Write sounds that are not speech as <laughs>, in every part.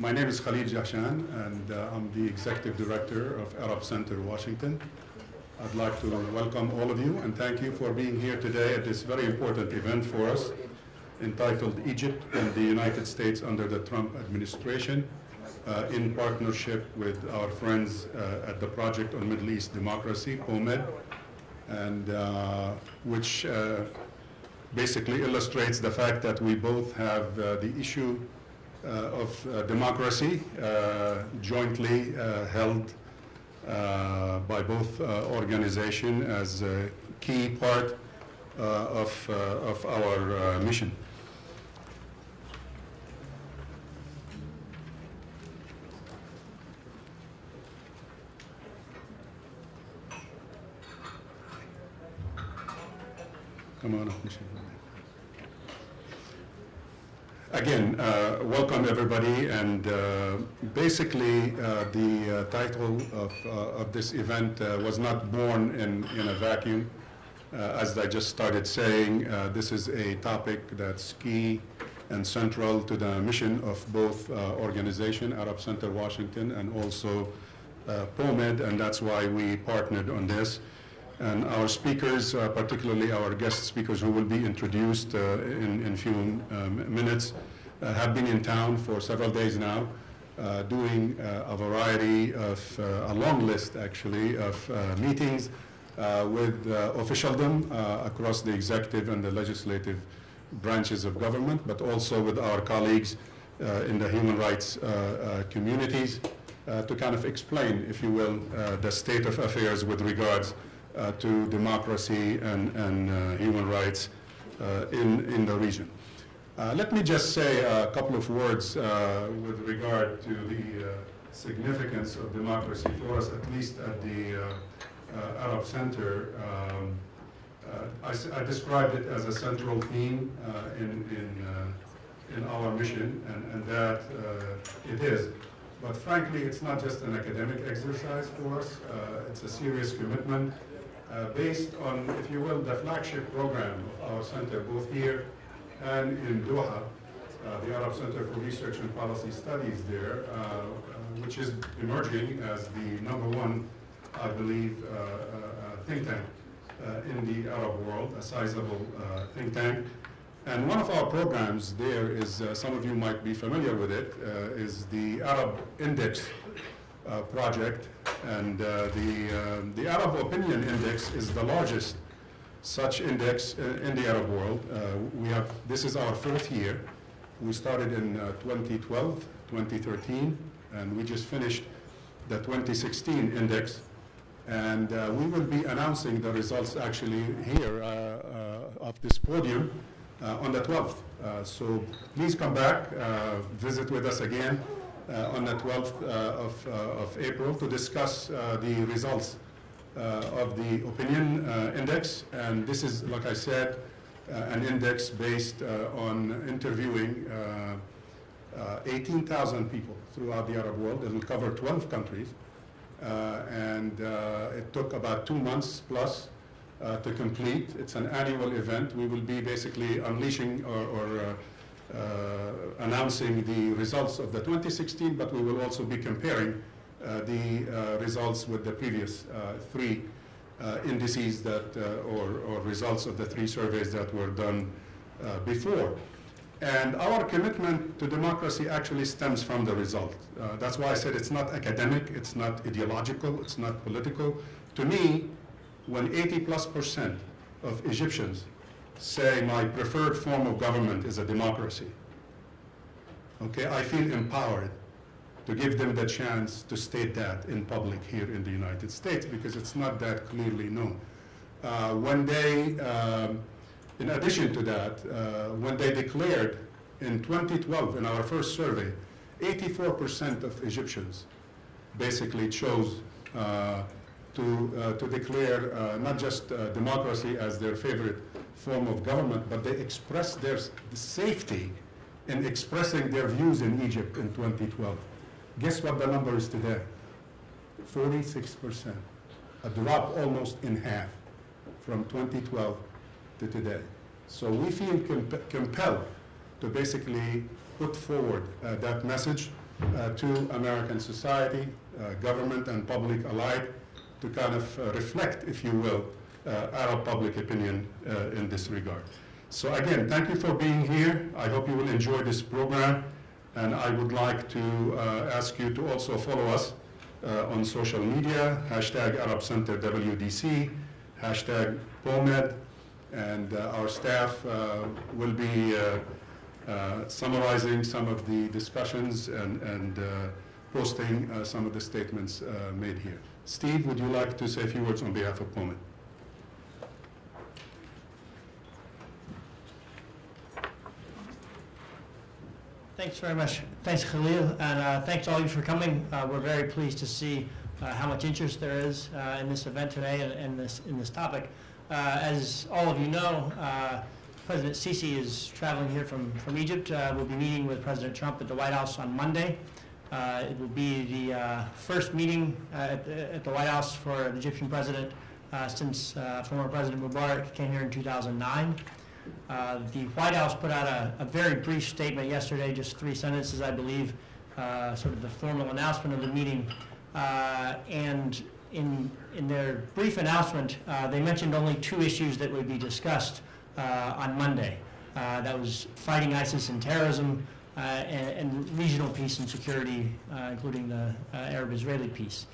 My name is Khalil Jahshan, and uh, I'm the Executive Director of Arab Center Washington. I'd like to welcome all of you and thank you for being here today at this very important event for us entitled Egypt and the United States under the Trump administration uh, in partnership with our friends uh, at the Project on Middle East Democracy, POMED, and uh, which uh, basically illustrates the fact that we both have uh, the issue of uh, democracy uh, jointly uh, held uh, by both uh, organizations as a key part uh, of, uh, of our uh, mission. Come on up, Michele. Again, uh, welcome everybody, and uh, basically uh, the uh, title of, uh, of this event uh, was not born in, in a vacuum. As I just started saying, this is a topic that's key and central to the mission of both organization, Arab Center Washington, and also POMED, and that's why we partnered on this. And our speakers, uh, particularly our guest speakers who will be introduced uh, in in few um, minutes, uh, have been in town for several days now, uh, doing uh, a variety of, uh, a long list actually, of meetings with officialdom across the executive and the legislative branches of government, but also with our colleagues in the human rights communities to kind of explain, if you will, the state of affairs with regards to democracy and, and uh, human rights uh, in, in the region. Uh, let me just say a couple of words uh, with regard to the uh, significance of democracy for us, at least at the uh, uh, Arab Center. Um, uh, I, I described it as a central theme uh, in, in, uh, in our mission, and, and that uh, it is. But frankly, it's not just an academic exercise for us. Uh, it's a serious commitment uh, based on, if you will, the flagship program of our center, both here and in Doha, uh, the Arab Center for Research and Policy Studies there, uh, uh, which is emerging as the number one, I believe, uh, uh, uh, think tank uh, in the Arab world, a sizable uh, think tank. And one of our programs there is, uh, some of you might be familiar with it, uh, is the Arab Index uh, project. And uh, the, uh, the Arab Opinion Index is the largest such index uh, in the Arab world. Uh, we have, this is our fourth year. We started in uh, 2012, 2013, and we just finished the 2016 index. And we will be announcing the results actually here of this podium on the 12th. Uh, So please come back, visit with us again on the 12th uh, of uh, of April to discuss uh, the results uh, of the opinion uh, index. And this is, like I said, uh, an index based uh, on interviewing uh, uh, 18,000 people throughout the Arab world. It will cover 12 countries. Uh, and uh, it took about two months plus uh, to complete. It's an annual event. We will be basically unleashing or, or uh, uh, announcing the results of the 2016, but we will also be comparing uh, the uh, results with the previous uh, three uh, indices that, uh, or, or results of the three surveys that were done uh, before. And our commitment to democracy actually stems from the result. Uh, that's why I said it's not academic, it's not ideological, it's not political. To me, when 80 plus percent of Egyptians say my preferred form of government is a democracy, okay, I feel empowered to give them the chance to state that in public here in the United States because it's not that clearly known. Uh, when they, um, in addition to that, uh, when they declared in 2012 in our first survey, 84% of Egyptians basically chose uh, to, uh, to declare uh, not just uh, democracy as their favorite form of government, but they expressed their safety in expressing their views in Egypt in 2012. Guess what the number is today? 46%, a drop almost in half from 2012 to today. So we feel comp- compelled to basically put forward uh, that message uh, to American society, uh, government and public alike, to kind of uh, reflect, if you will, uh, Arab public opinion uh, in this regard. So again, thank you for being here. I hope you will enjoy this program. And I would like to uh, ask you to also follow us uh, on social media, hashtag Arab Center WDC, hashtag POMED, and uh, our staff uh, will be uh, uh, summarizing some of the discussions and, and uh, posting uh, some of the statements uh, made here. Steve, would you like to say a few words on behalf of POMED? Thanks very much. Thanks, Khalil, and uh, thanks all of you for coming. Uh, We're very pleased to see uh, how much interest there is uh, in this event today and- and this, in this topic. Uh, As all of you know, uh, President Sisi is traveling here from, from Egypt. We'll be meeting with President Trump at the White House on Monday. Uh, It will be the uh, first meeting uh, at the at the White House for an Egyptian president uh, since uh, former President Mubarak came here in 2009. Uh, The White House put out a, a very brief statement yesterday, just three sentences, I believe, sort of the formal announcement of the meeting. And in, in their brief announcement, they mentioned only two issues that would be discussed on Monday. That was fighting ISIS and terrorism and, and regional peace and security, uh, including the uh, Arab-Israeli peace.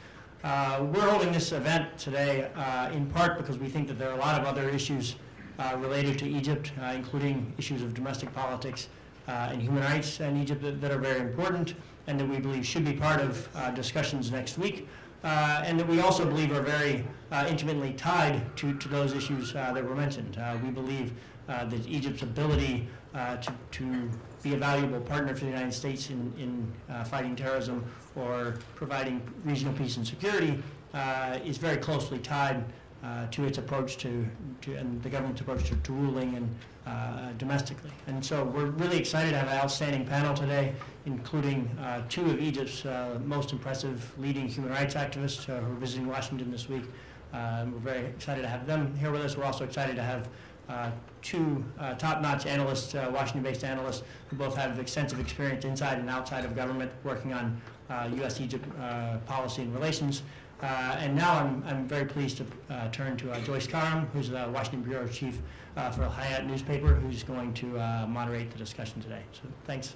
Uh, We're holding this event today uh, in part because we think that there are a lot of other issues uh, related to Egypt, uh, including issues of domestic politics uh, and human rights in Egypt that, that are very important and that we believe should be part of uh, discussions next week, uh, and that we also believe are very uh, intimately tied to, to those issues uh, that were mentioned. Uh, we believe uh, that Egypt's ability uh, to, to be a valuable partner for the United States in, in uh, fighting terrorism or providing regional peace and security uh, is very closely tied uh, to its approach to, to, and the government's approach to, to ruling and uh, domestically. And so we're really excited to have an outstanding panel today, including uh, two of Egypt's uh, most impressive leading human rights activists who are visiting Washington this week. And we're very excited to have them here with us. We're also excited to have uh, two uh, top-notch analysts, uh, Washington-based analysts, who both have extensive experience inside and outside of government, working on uh, U.S.-Egypt uh, policy and relations. Uh, And now I'm, I'm very pleased to uh, turn to uh, Joyce Karam, who's the Washington Bureau Chief uh, for Hayat newspaper, who's going to uh, moderate the discussion today. So, thanks.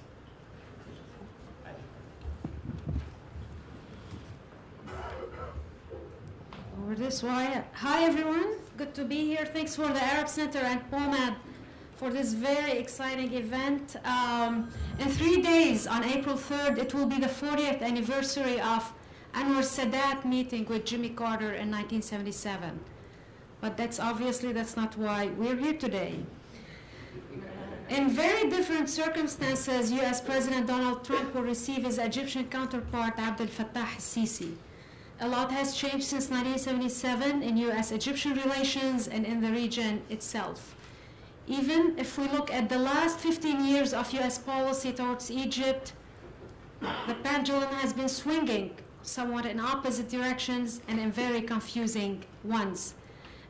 Over this wire. Hi, everyone. Good to be here. Thanks for the Arab Center and POMED for this very exciting event. Um, in three days, on April 3rd, it will be the 40th anniversary of Anwar Sadat meeting with Jimmy Carter in 1977. But that's obviously that's not why we're here today. In very different circumstances, U.S. President Donald Trump will receive his Egyptian counterpart Abdel Fattah al-Sisi. A lot has changed since 1977 in U.S.-Egyptian relations and in the region itself. Even if we look at the last 15 years of U.S. policy towards Egypt, the pendulum has been swinging somewhat in opposite directions and in very confusing ones.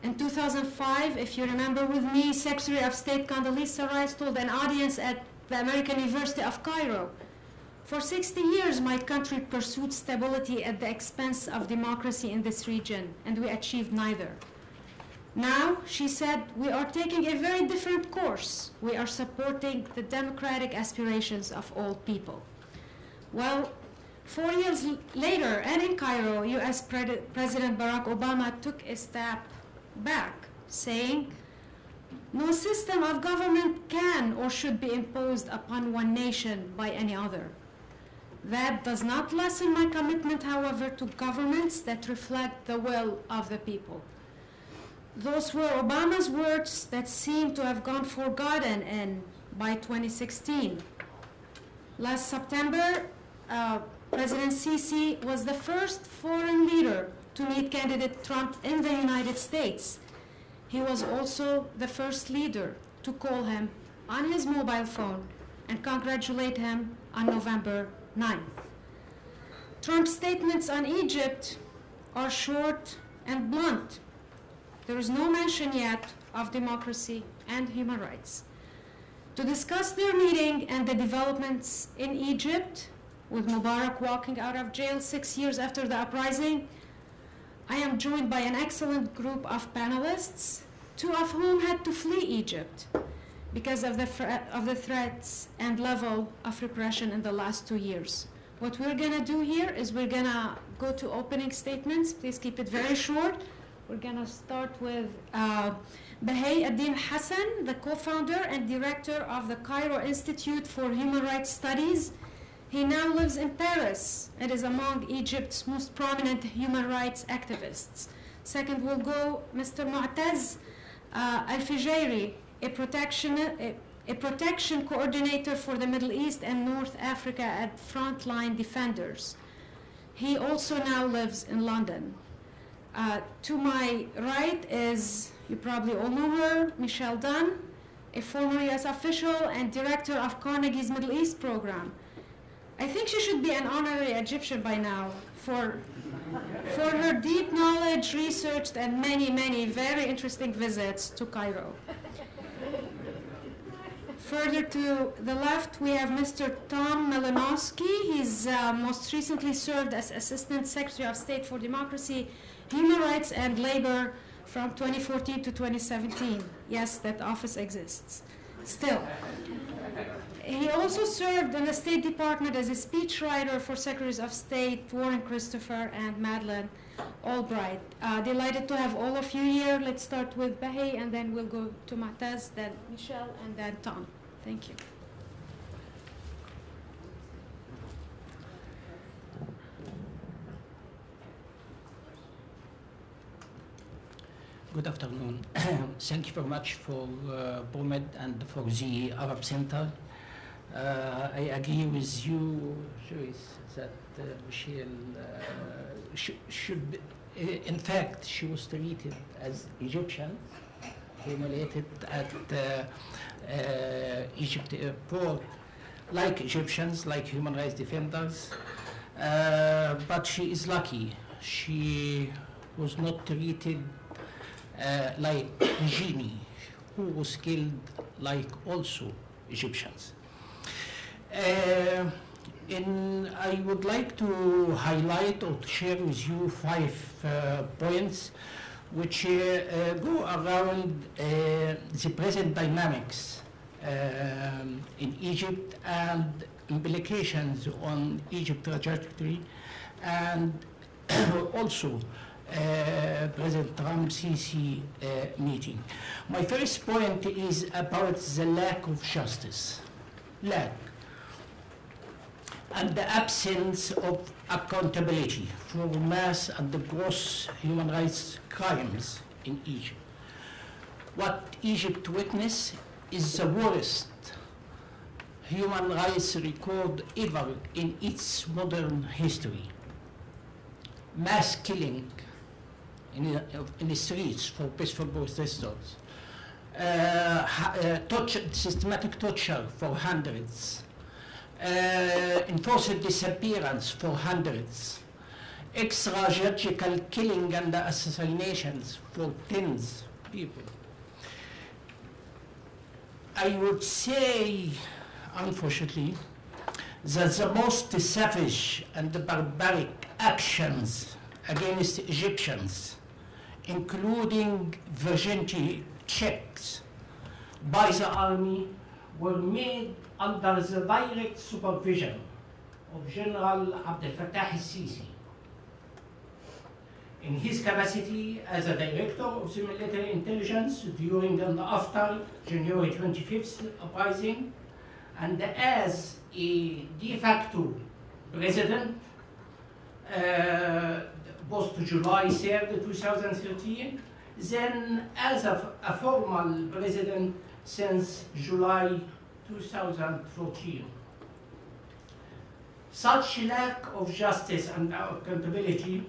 In 2005, if you remember with me, Secretary of State Condoleezza Rice told an audience at the American University of Cairo, for 60 years, my country pursued stability at the expense of democracy in this region, and we achieved neither. Now, she said, we are taking a very different course. We are supporting the democratic aspirations of all people. Well, four years later, and in Cairo, US Pred- President Barack Obama took a step back, saying, no system of government can or should be imposed upon one nation by any other. That does not lessen my commitment, however, to governments that reflect the will of the people. Those were Obama's words that seem to have gone forgotten in by 2016. Last September, uh, President Sisi was the first foreign leader to meet candidate Trump in the United States. He was also the first leader to call him on his mobile phone and congratulate him on November 9th. Trump's statements on Egypt are short and blunt. There is no mention yet of democracy and human rights. To discuss their meeting and the developments in Egypt, with Mubarak walking out of jail six years after the uprising. I am joined by an excellent group of panelists, two of whom had to flee Egypt because of the, of the threats and level of repression in the last two years. What we're gonna do here is we're gonna go to opening statements. Please keep it very short. We're gonna start with uh, Bahey Eldin Hassan, the co-founder and director of the Cairo Institute for Human Rights Studies. He now lives in Paris and is among Egypt's most prominent human rights activists. Second we'll go Mr. Moataz uh, El Fegiery, a protection, a, a protection coordinator for the Middle East and North Africa at Front Line Defenders. He also now lives in London. Uh, to my right is, you probably all know her, Michele Dunne, a former US official and director of Carnegie's Middle East program. I think she should be an honorary Egyptian by now for, for her deep knowledge, research, and many, many very interesting visits to Cairo. Further to the left, we have Mr. Tom Malinowski. He's uh, most recently served as Assistant Secretary of State for Democracy, Human Rights, and Labor from 2014 to 2017. Yes, that office exists. Still. He also served in the State Department as a speechwriter for Secretaries of State Warren Christopher and Madeleine Albright. Uh, delighted to have all of you here. Let's start with Bahey, and then we'll go to Moataz, then Michele, and then Tom. Thank you. Good afternoon. <clears throat> Thank you very much for uh, BOMED and for the Arab Center. Uh, I agree with you, Joyce, that uh, Michele uh, sh should, be, in fact, she was treated as Egyptian, humiliated at uh, uh, Egypt airport, like Egyptians, like human rights defenders. Uh, but she is lucky. She was not treated uh, like Regeni, who was killed like also Egyptians. Uh, in, I would like to highlight or to share with you five uh, points which uh, uh, go around uh, the present dynamics um, in Egypt and implications on Egypt trajectory and <coughs> also uh, President Trump uh, meeting. My first point is about the lack of justice. Lack. And the absence of accountability for mass and the gross human rights crimes in Egypt. What Egypt witnessed is the worst human rights record ever in its modern history. Mass killing in, the- in the streets for peaceful protesters, uh, uh, torture, systematic torture for hundreds, uh, enforced disappearance for hundreds, extrajudicial killing and assassinations for tens of people. I would say, unfortunately, that the most savage and barbaric actions against Egyptians, including virginity checks by the army, were made under the direct supervision of General Abdel Fattah al-Sisi. In his capacity as a director of the military intelligence during and after January 25th uprising, and as a de facto president uh, post July 3rd, 2013, then as a, a formal president since July 2014. Such lack of justice and accountability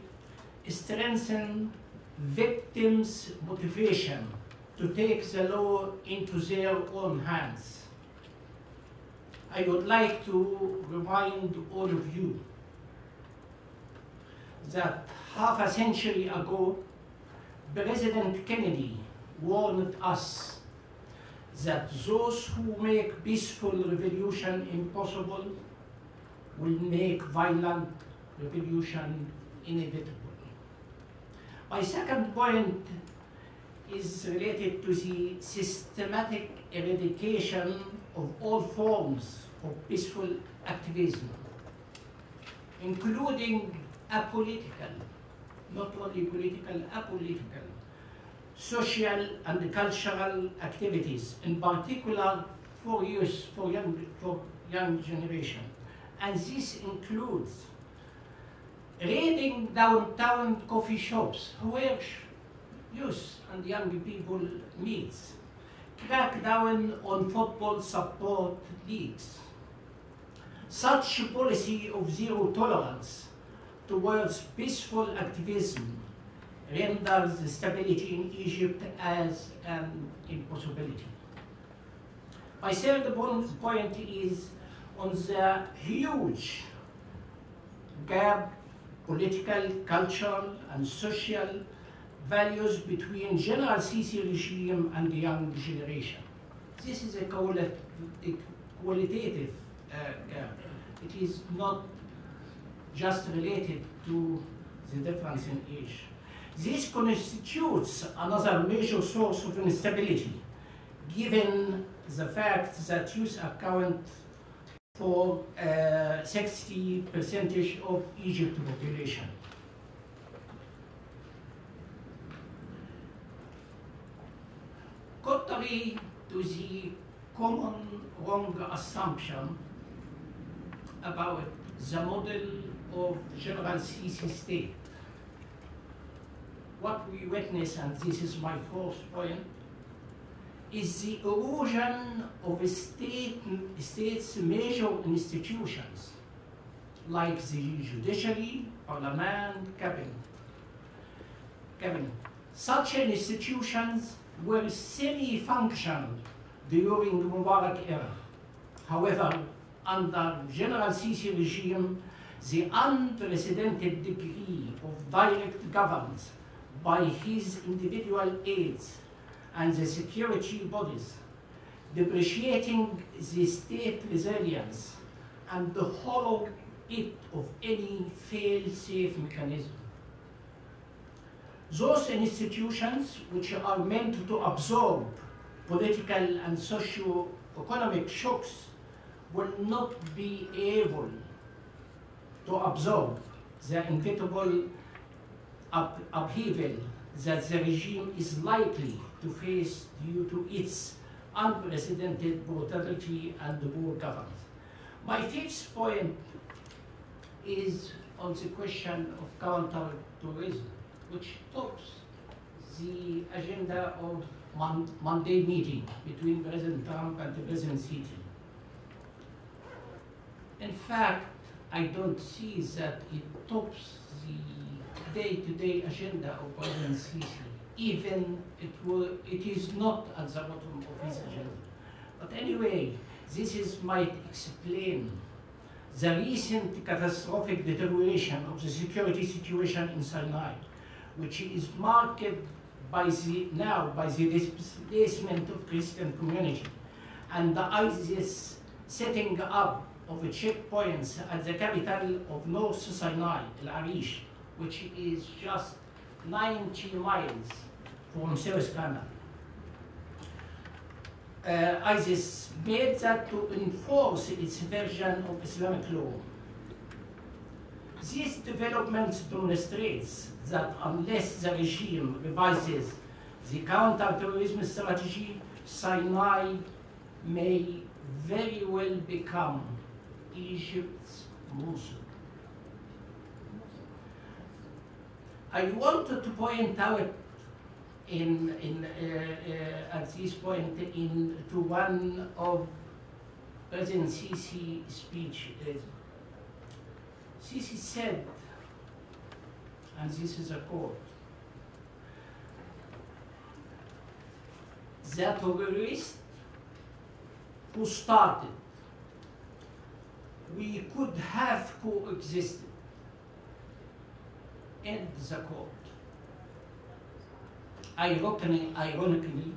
strengthen victims' motivation to take the law into their own hands. I would like to remind all of you that half a century ago, President Kennedy warned us that those who make peaceful revolution impossible will make violent revolution inevitable. My second point is related to the systematic eradication of all forms of peaceful activism, including apolitical, not only political, apolitical, social and cultural activities, in particular for youth, for young, for young generation. And this includes raiding downtown coffee shops where youth and young people meet, crack down on football support leagues. Such policy of zero tolerance towards peaceful activism renders stability in Egypt as an impossibility. My third point is on the huge gap, political, cultural, and social values between General Sisi regime and the young generation. This is a, qualitative uh, gap. It is not just related to the difference in age. This constitutes another major source of instability, given the fact that youth account for uh, 60 percentage of Egypt population. Contrary to the common wrong assumption about the model of General Sisi state, what we witness, and this is my fourth point, is the erosion of state, state's major institutions, like the judiciary, parliament, cabinet. cabinet. Such institutions were semi-functional during the Mubarak era. However, under General Sisi regime, the unprecedented degree of direct governance by his individual aides and the security bodies, depreciating the state resilience and the hollow it of any fail-safe mechanism. Those institutions which are meant to absorb political and socio-economic shocks will not be able to absorb the inevitable up upheaval that the regime is likely to face due to its unprecedented brutality and the poor governance. My fifth point is on the question of counter-terrorism, which tops the agenda of Mon Monday meeting between President Trump and the President Sisi. In fact, I don't see that it tops the day-to-day agenda of President Sisi, even it, will, it is not at the bottom of his agenda. But anyway, this is might explain the recent catastrophic deterioration of the security situation in Sinai, which is marked by the, now by the displacement of Christian community and the ISIS setting up of checkpoints at the capital of North Sinai, El Arish, which is just 90 miles from Canal. Uh, ISIS made that to enforce its version of Islamic law. These developments demonstrates that unless the regime revises the counter-terrorism strategy, Sinai may very well become Egypt's Mosul. I wanted to point out in, in, uh, uh, at this point in, to one of President Sisi speech. Sisi said, and this is a quote, the terrorists who started, we could have coexisted. End the quote. Ironically,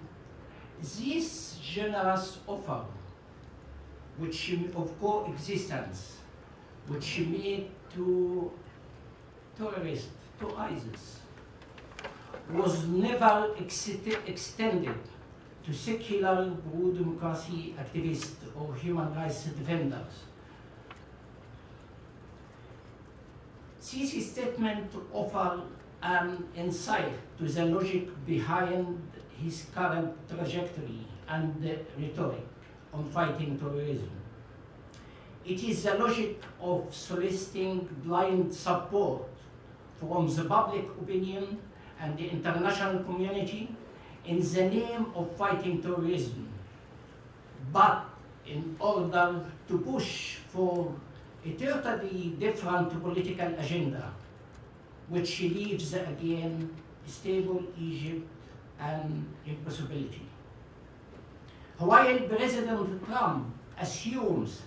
this generous offer, which of coexistence, which made to terrorists, to ISIS, was never ex- extended to secular pro-democracy activists or human rights defenders. Sisi's statement offer Um, an insight to the logic behind his current trajectory and the rhetoric on fighting terrorism. It is the logic of soliciting blind support from the public opinion and the international community in the name of fighting terrorism, but in order to push for a totally different political agenda, which leaves again stable Egypt and impossibility. While President Trump assumes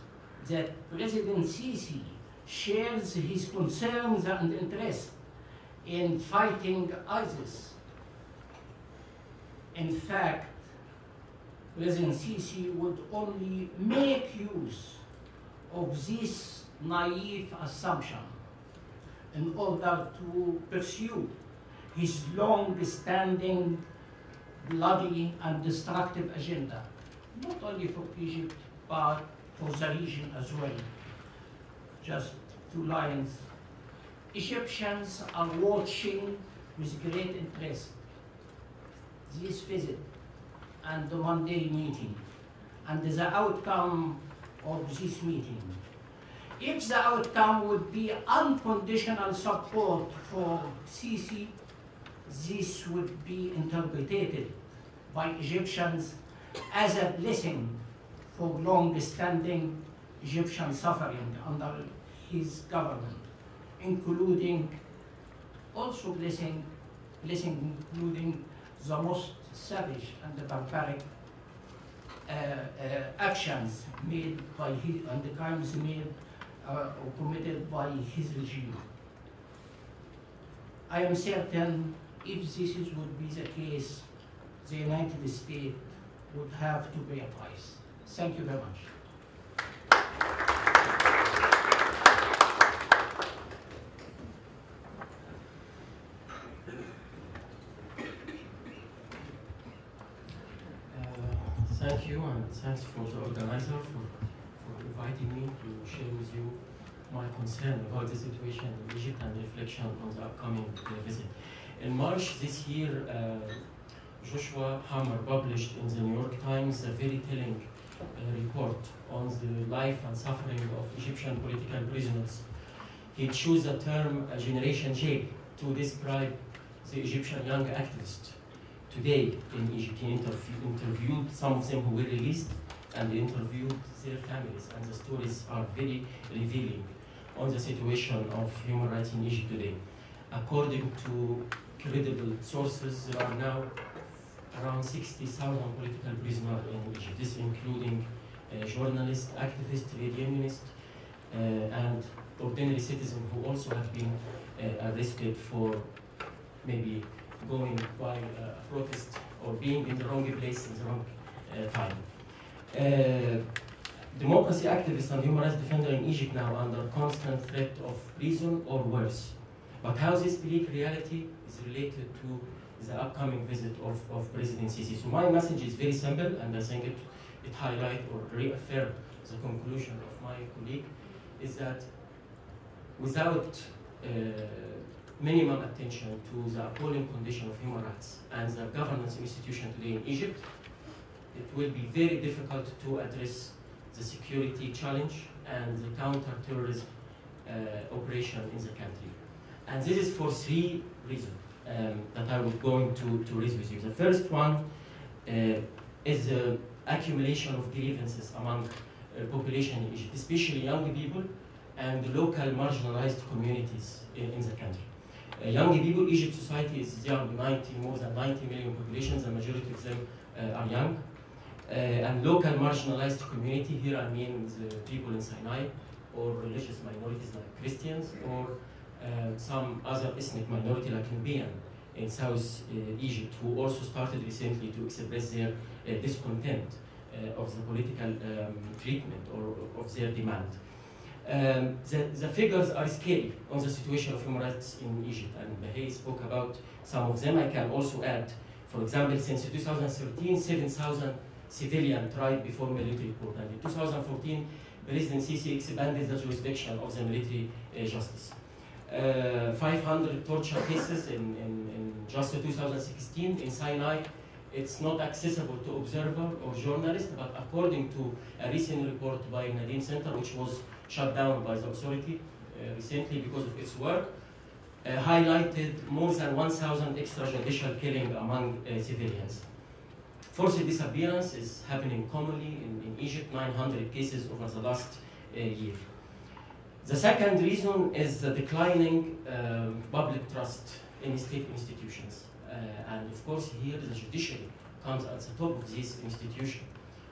that President Sisi shares his concerns and interests in fighting ISIS, in fact, President Sisi would only make use of this naive assumption in order to pursue his long-standing bloody and destructive agenda, not only for Egypt, but for the region as well. Just two lines. Egyptians are watching with great interest this visit and the Monday meeting and the outcome of this meeting. If the outcome would be unconditional support for Sisi, this would be interpreted by Egyptians as a blessing for long-standing Egyptian suffering under his government, including also blessing, blessing including the most savage and barbaric uh, uh, actions made by his, and the crimes made uh, committed by his regime. I am certain if this is, would be the case, the United States would have to pay a price. Thank you very much. Uh, Thank you and thanks for the organizer for, inviting me to share with you my concern about the situation in Egypt and reflection on the upcoming visit. In March this year, uh, Joshua Hammer published in the New York Times a very telling uh, report on the life and suffering of Egyptian political prisoners. He chose the term uh, Generation J to describe the Egyptian young activists today in Egypt. He interview, interviewed some of them who were released and interviewed their families, and the stories are very revealing on the situation of human rights in Egypt today. According to credible sources, there are now around 60,000 political prisoners in Egypt, this including uh, journalists, activists, trade unionists, uh, and ordinary citizens who also have been uh, arrested for maybe going by uh, a protest or being in the wrong place in the wrong uh, time. Democracy activists and human rights defenders in Egypt now under constant threat of prison or worse. But how this bleak reality is related to the upcoming visit of, of President Sisi. So my message is very simple, and I think it, it highlights or reaffirms the conclusion of my colleague, is that without uh, minimum attention to the appalling condition of human rights and the governance institution today in Egypt, it will be very difficult to address the security challenge and the counter-terrorism uh, operation in the country. And this is for three reasons um, that I was going to, to raise with you. The first one uh, is the accumulation of grievances among uh, population in Egypt, especially young people and the local marginalized communities in, in the country. Uh, young people, Egypt society is young, 90, more than 90 million populations, the majority of them uh, are young. Uh, and local marginalized community, here I mean the people in Sinai, or religious minorities like Christians, or uh, some other ethnic minority like Nubian in South uh, Egypt, who also started recently to express their discontent of the political um, treatment or of their demand. Um, the, the figures are scary on the situation of human rights in Egypt, and Bahey spoke about some of them. I can also add, for example, since 2013, 7,000 civilians tried before military court, and in 2014, President Sisi expanded the jurisdiction of the military uh, justice. Uh, 500 torture cases in, in, in just 2016 in Sinai. It's not accessible to observer or journalist, but according to a recent report by Nadeem Center, which was shut down by the authority uh, recently because of its work, uh, highlighted more than 1,000 extrajudicial killing among uh, civilians. Forced disappearance is happening commonly in, in Egypt, 900 cases over the last uh, year. The second reason is the declining um, public trust in state institutions. Uh, and of course, here the judiciary comes at the top of this institution.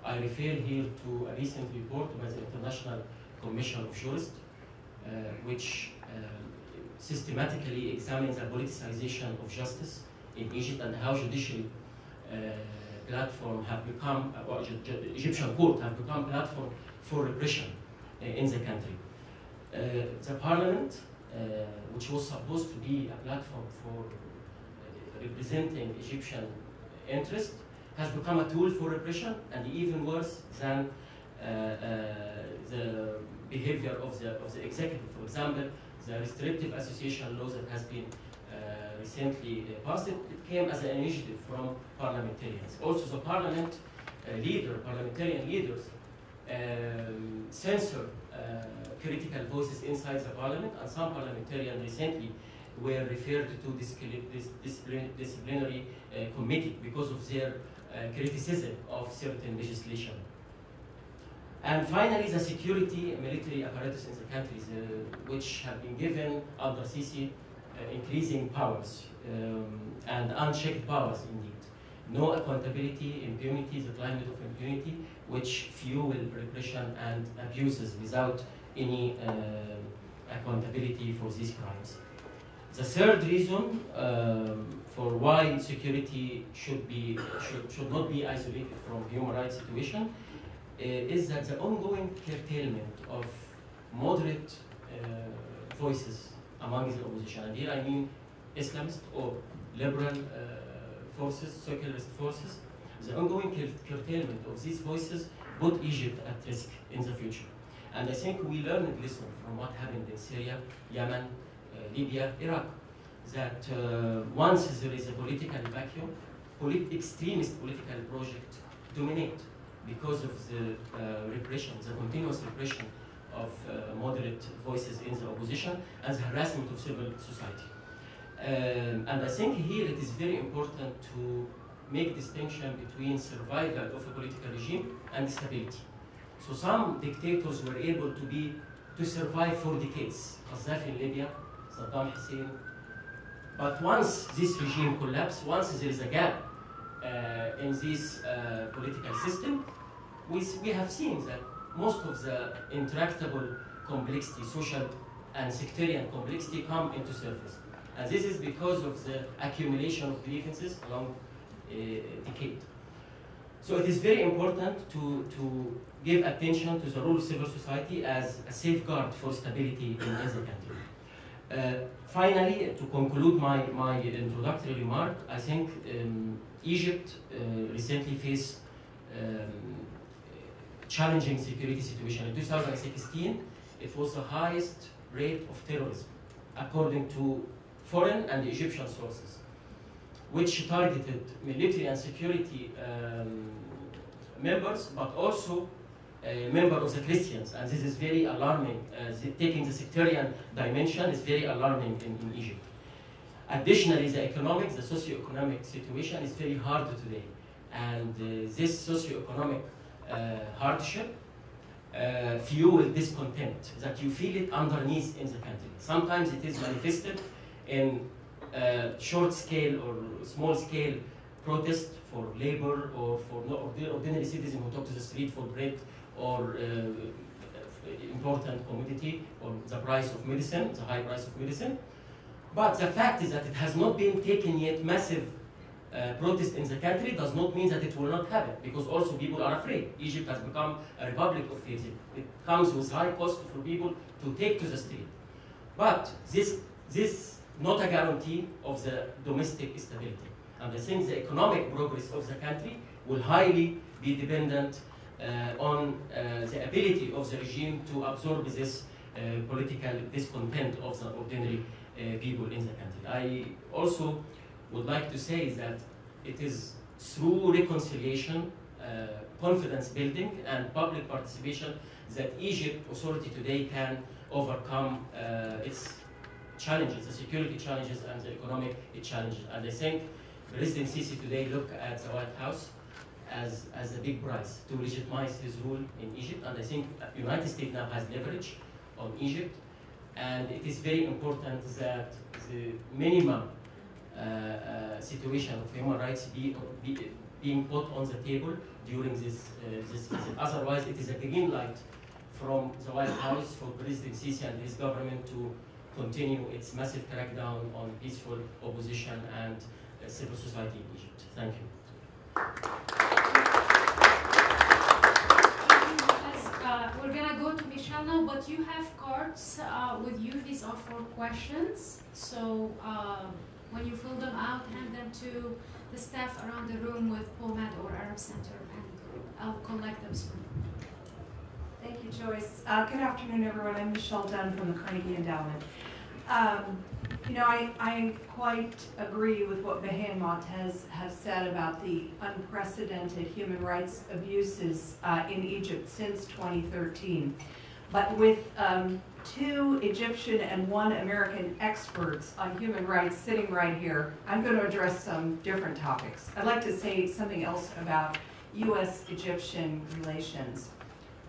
I refer here to a recent report by the International Commission of Jurists, uh, which um, systematically examines the politicization of justice in Egypt and how judiciary uh, platform have become, uh, or Egy- Egy- Egyptian court have become platform for repression uh, in the country. Uh, the parliament, which was supposed to be a platform for representing Egyptian interest, has become a tool for repression and even worse than the behavior of the, of the executive. For example, the restrictive association law that has been recently passed, it came as an initiative from parliamentarians. Also, the parliament uh, leader, parliamentarian leaders, um, censor uh, critical voices inside the parliament, and some parliamentarians recently were referred to dis- discipline- disciplinary uh, committee because of their uh, criticism of certain legislation. And finally, the security military apparatus in the countries, uh, which have been given under Sisi uh, increasing powers um, and unchecked powers indeed. No accountability, impunity, the climate of impunity, which fuel repression and abuses without any uh, accountability for these crimes. The third reason um, for why security should be should, should not be isolated from human rights situation uh, is that the ongoing curtailment of moderate uh, voices among the opposition, and here I mean Islamist or liberal uh, forces, secularist forces, the ongoing cur- curtailment of these voices put Egypt at risk in the future. And I think we learned lesson from what happened in Syria, Yemen, uh, Libya, Iraq, that uh, once there is a political vacuum, polit- extremist political projects dominate because of the uh, repression, the continuous repression of uh, moderate voices in the opposition and the harassment of civil society. Um, and I think here it is very important to make distinction between survival of a political regime and stability. So some dictators were able to be to survive for decades. Gaddafi in Libya, Saddam Hussein. But once this regime collapsed, once there is a gap uh, in this uh, political system, we, we have seen that most of the intractable complexity, social and sectarian complexity come into surface. And this is because of the accumulation of grievances along a decade. So it is very important to, to give attention to the role of civil society as a safeguard for stability in, in the country. Uh, finally, to conclude my, my introductory remark, I think um, Egypt uh, recently faced um, challenging security situation. In 2016, it was the highest rate of terrorism, according to foreign and Egyptian sources, which targeted military and security um, members, but also uh, members of the Christians. And this is very alarming. Uh, the, taking the sectarian dimension is very alarming in, in Egypt. Additionally, the economic, the socio-economic situation is very hard today. And uh, this socio-economic uh, hardship uh, fuel discontent, that you feel it underneath in the country. Sometimes it is manifested in short scale or small scale protest for labor or for ordinary citizens who talk to the street for bread or uh, important commodity or the price of medicine, the high price of medicine. But the fact is that it has not been taken yet massive uh, protest in the country does not mean that it will not happen because also people are afraid. Egypt has become a republic of. It, it comes with high cost for people to take to the street. But this this not a guarantee of the domestic stability. And I think the economic progress of the country will highly be dependent uh, on uh, the ability of the regime to absorb this uh, political discontent of the ordinary uh, people in the country. I also would like to say that it is through reconciliation, uh, confidence building, and public participation that Egypt authority today can overcome uh, its challenges, the security challenges and the economic challenges. And I think President Sisi today look at the White House as, as a big prize to legitimize his rule in Egypt. And I think the United States now has leverage on Egypt. And it is very important that the minimum uh, uh, situation of human rights be, be, being put on the table during this, uh, this visit. Otherwise, it is a green light from the White House for President Sisi and his government to continue its massive crackdown on peaceful opposition and uh, civil society in Egypt. Thank you. Uh, we're gonna go to Michele now, but you have cards uh, with you. These are for questions. So um, when you fill them out, hand them to the staff around the room with POMED or Arab Center, and I'll collect them soon. Thank you, Joyce. Uh, good afternoon, everyone. I'm Michele Dunne from the Carnegie Endowment. Um, you know, I, I quite agree with what Behan Moataz has said about the unprecedented human rights abuses uh, in Egypt since 2013. But with um, two Egyptian and one American experts on human rights sitting right here, I'm going to address some different topics. I'd like to say something else about U.S.-Egyptian relations.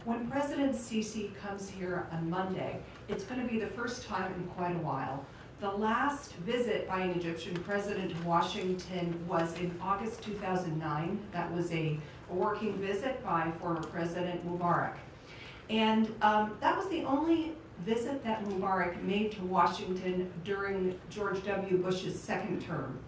When President Sisi comes here on Monday, it's going to be the first time in quite a while. The last visit by an Egyptian president to Washington was in August 2009. That was a, a working visit by former President Mubarak. And um, that was the only visit that Mubarak made to Washington during George W. Bush's second term.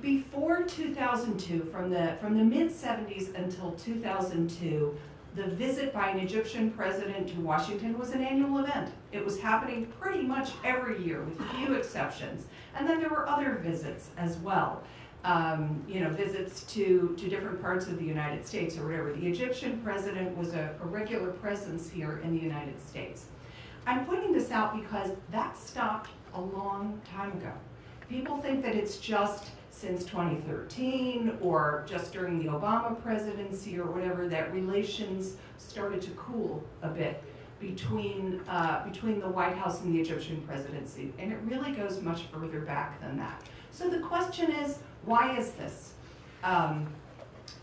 Before 2002, from the, from the mid-70s until 2002, the visit by an Egyptian president to Washington was an annual event. It was happening pretty much every year with few exceptions. And then there were other visits as well. Um, you know, visits to, to different parts of the United States or whatever. The Egyptian president was a, a regular presence here in the United States. I'm pointing this out because that stopped a long time ago. People think that it's just since 2013 or just during the Obama presidency or whatever that relations started to cool a bit between, uh, between the White House and the Egyptian presidency. And it really goes much further back than that. So the question is, why is this? Um,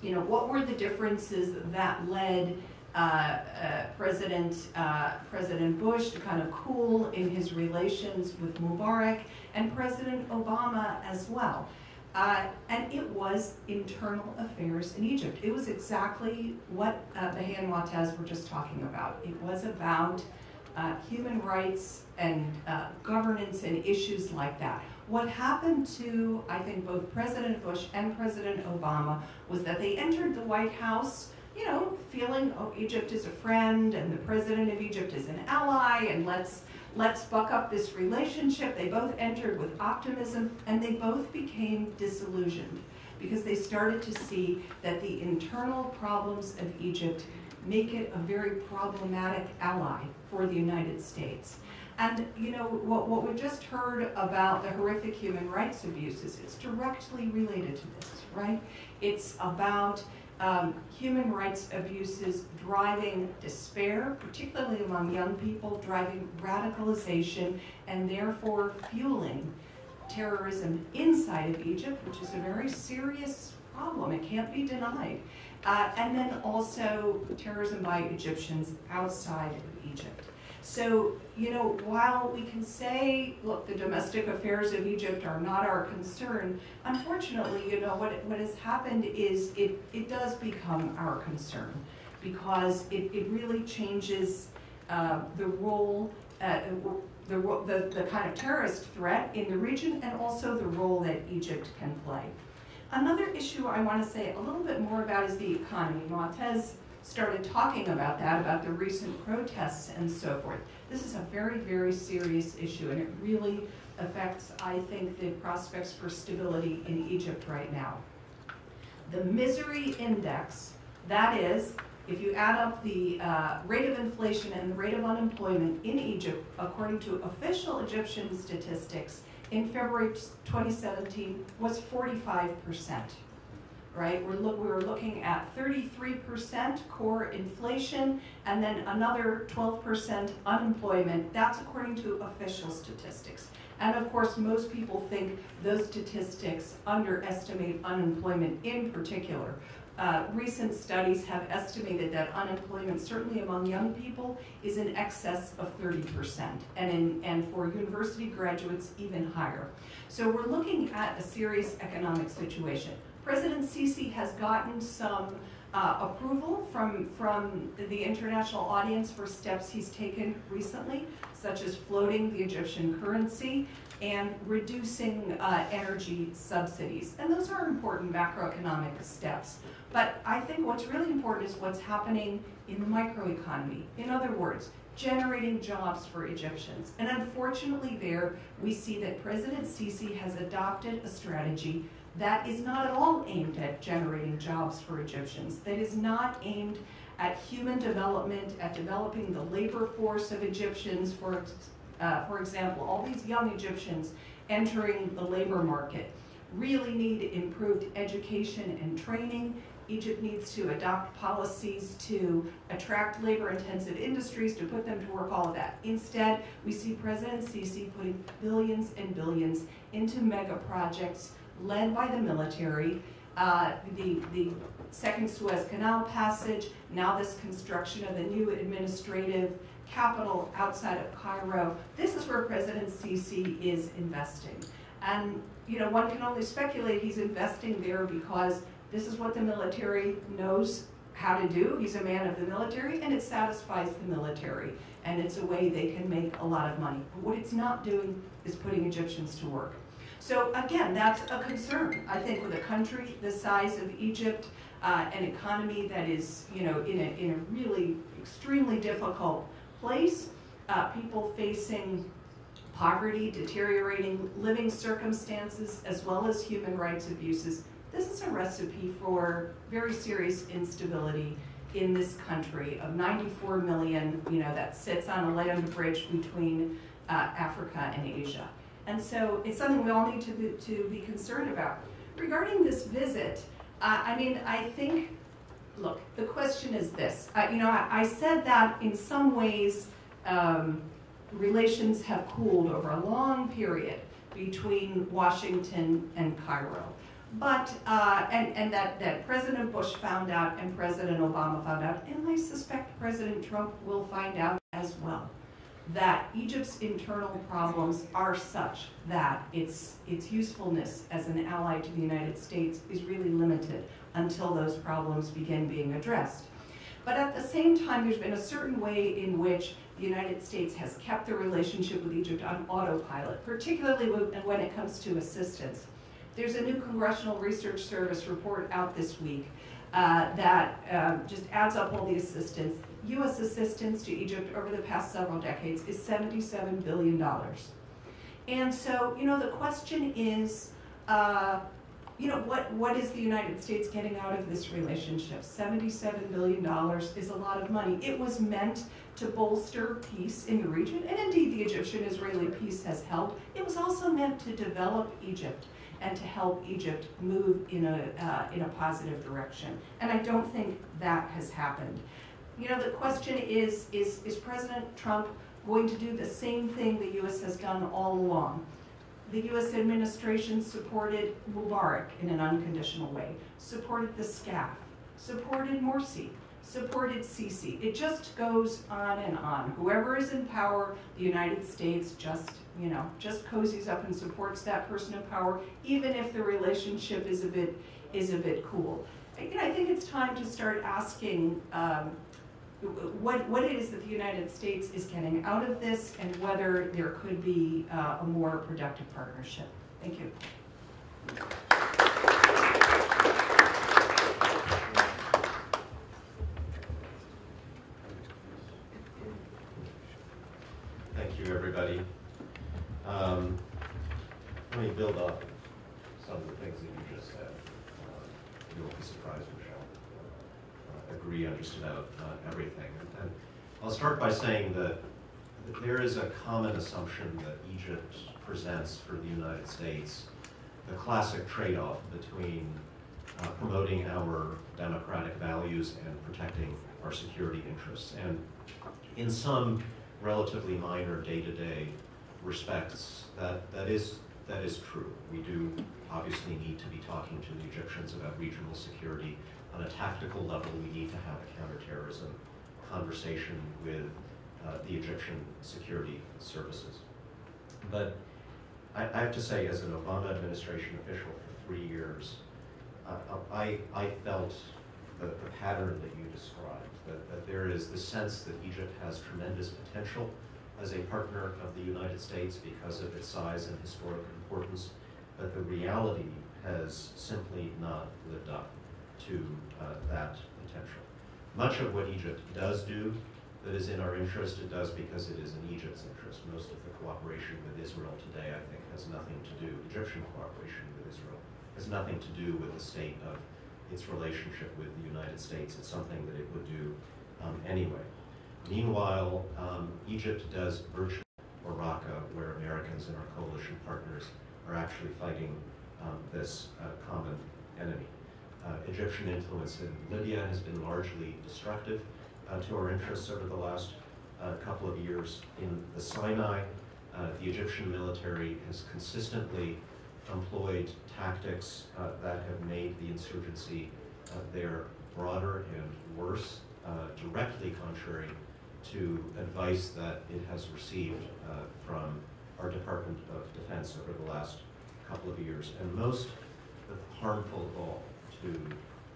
you know, what were the differences that led uh, uh, President, uh, President Bush to kind of cool in his relations with Mubarak and President Obama as well? Uh, and it was internal affairs in Egypt. It was exactly what uh, and Moataz were just talking about. It was about uh, human rights and uh, governance and issues like that. What happened to, I think, both President Bush and President Obama was that they entered the White House, you know, feeling, oh, Egypt is a friend and the president of Egypt is an ally and let's let's buck up this relationship. They both entered with optimism and they both became disillusioned because they started to see that the internal problems of Egypt make it a very problematic ally for the United States. And you know, what, what we just heard about the horrific human rights abuses, it's directly related to this, right? It's about um, human rights abuses driving despair, particularly among young people, driving radicalization, and therefore fueling terrorism inside of Egypt, which is a very serious problem. It can't be denied. Uh, and then also terrorism by Egyptians outside of Egypt. So, you know, while we can say, look, the domestic affairs of Egypt are not our concern, unfortunately, you know, what, what has happened is it, it does become our concern because it, it really changes uh, the role, uh, the, the, the kind of terrorist threat in the region and also the role that Egypt can play. Another issue I want to say a little bit more about is the economy. Moataz started talking about that, about the recent protests and so forth. This is a very, very serious issue, and it really affects, I think, the prospects for stability in Egypt right now. The misery index, that is, if you add up the uh, rate of inflation and the rate of unemployment in Egypt, according to official Egyptian statistics, in February 2017 was 45%. Right? We're look, we were looking at 33% core inflation and then another 12% unemployment. That's according to official statistics. And of course, most people think those statistics underestimate unemployment in particular. Uh, recent studies have estimated that unemployment, certainly among young people, is in excess of 30%, and, in, and for university graduates, even higher. So we're looking at a serious economic situation. President Sisi has gotten some uh, approval from, from the international audience for steps he's taken recently, such as floating the Egyptian currency and reducing uh, energy subsidies. And those are important macroeconomic steps. But I think what's really important is what's happening in the microeconomy. In other words, generating jobs for Egyptians. And unfortunately there, we see that President Sisi has adopted a strategy that is not at all aimed at generating jobs for Egyptians, that is not aimed at human development, at developing the labor force of Egyptians, for, uh, for example, all these young Egyptians entering the labor market really need improved education and training. Egypt needs to adopt policies to attract labor-intensive industries, to put them to work, all of that. Instead, we see President Sisi putting billions and billions into mega projects led by the military, uh, the, the second Suez Canal passage, now this construction of the new administrative capital outside of Cairo. This is where President Sisi is investing. And you know, one can only speculate he's investing there because this is what the military knows how to do. He's a man of the military and it satisfies the military. And it's a way they can make a lot of money. But what it's not doing is putting Egyptians to work. So again, that's a concern. I think with a country the size of Egypt, uh, an economy that is, you know, in a, in a really extremely difficult place, uh, people facing poverty, deteriorating living circumstances, as well as human rights abuses. This is a recipe for very serious instability in this country of 94 million, you know, that sits on a land bridge between uh, Africa and Asia. And so it's something we all need to be, to be concerned about. Regarding this visit, uh, I mean, I think, look, the question is this. Uh, you know, I, I, said that in some ways um, relations have cooled over a long period between Washington and Cairo. But, uh, and, and that, that President Bush found out and President Obama found out, and I suspect President Trump will find out as well that Egypt's internal problems are such that its, its usefulness as an ally to the United States is really limited until those problems begin being addressed. But at the same time, there's been a certain way in which the United States has kept the relationship with Egypt on autopilot, particularly when it comes to assistance. There's a new Congressional Research Service report out this week uh, that um, just adds up all the assistance U.S. assistance to Egypt over the past several decades is $77 billion. And so, you know, the question is, uh, you know, what, what is the United States getting out of this relationship? $77 billion is a lot of money. It was meant to bolster peace in the region, and indeed the Egyptian-Israeli peace has helped. It was also meant to develop Egypt and to help Egypt move in a, uh, in a positive direction. And I don't think that has happened you know, the question is, is, is President Trump going to do the same thing the U.S. has done all along? The U.S. administration supported Mubarak in an unconditional way, supported the SCAF, supported Morsi, supported Sisi. It just goes on and on. Whoever is in power, the United States just, you know, just cozies up and supports that person in power, even if the relationship is a bit, is a bit cool. I think it's time to start asking um, what, what it is that the United States is getting out of this and whether there could be uh, a more productive partnership. Thank you. everybody. Um, let me build up some of the things that you just said. Uh, you won't be surprised, Michele. Uh, agree on just about uh, everything. And I'll start by saying that, that there is a common assumption that Egypt presents for the United States the classic trade-off between uh, promoting our democratic values and protecting our security interests. And in some relatively minor day-to-day respects, that, that, is, that is true. We do obviously need to be talking to the Egyptians about regional security. On a tactical level, we need to have a counterterrorism conversation with the Egyptian security services. But I, I have to say, as an Obama administration official for three years, uh, I, I felt the, the pattern that you described, that, that there is the sense that Egypt has tremendous potential as a partner of the United States because of its size and historic importance, but the reality has simply not lived up to uh, that potential. Much of what Egypt does do that is in our interest, it does because it is in Egypt's interest. Most of the cooperation with Israel today, I think, has nothing to do, Egyptian cooperation with Israel, has nothing to do with the state of its relationship with the United States. It's something that it would do um, anyway. Meanwhile, um, Egypt does virtually Raqqa, where Americans and our coalition partners are actually fighting um, this uh, common enemy. Uh, Egyptian influence in Libya has been largely destructive to our interests over the last uh, couple of years. In the Sinai, uh, the Egyptian military has consistently employed tactics uh, that have made the insurgency uh, there broader and worse, uh, directly contrary to advice that it has received uh, from our Department of Defense over the last couple of years. And most harmful of all to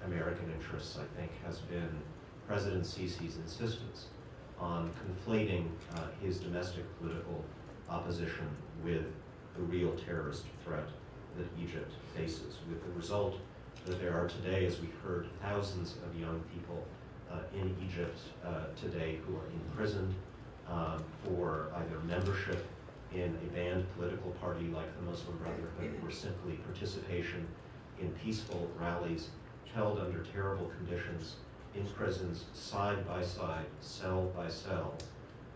American interests, I think, has been President Sisi's insistence on conflating uh, his domestic political opposition with the real terrorist threat that Egypt faces, with the result that there are today, as we heard, thousands of young people uh, in Egypt uh, today who are imprisoned um, for either membership in a banned political party like the Muslim Brotherhood or simply participation in peaceful rallies held under terrible conditions in prisons side by side, cell by cell,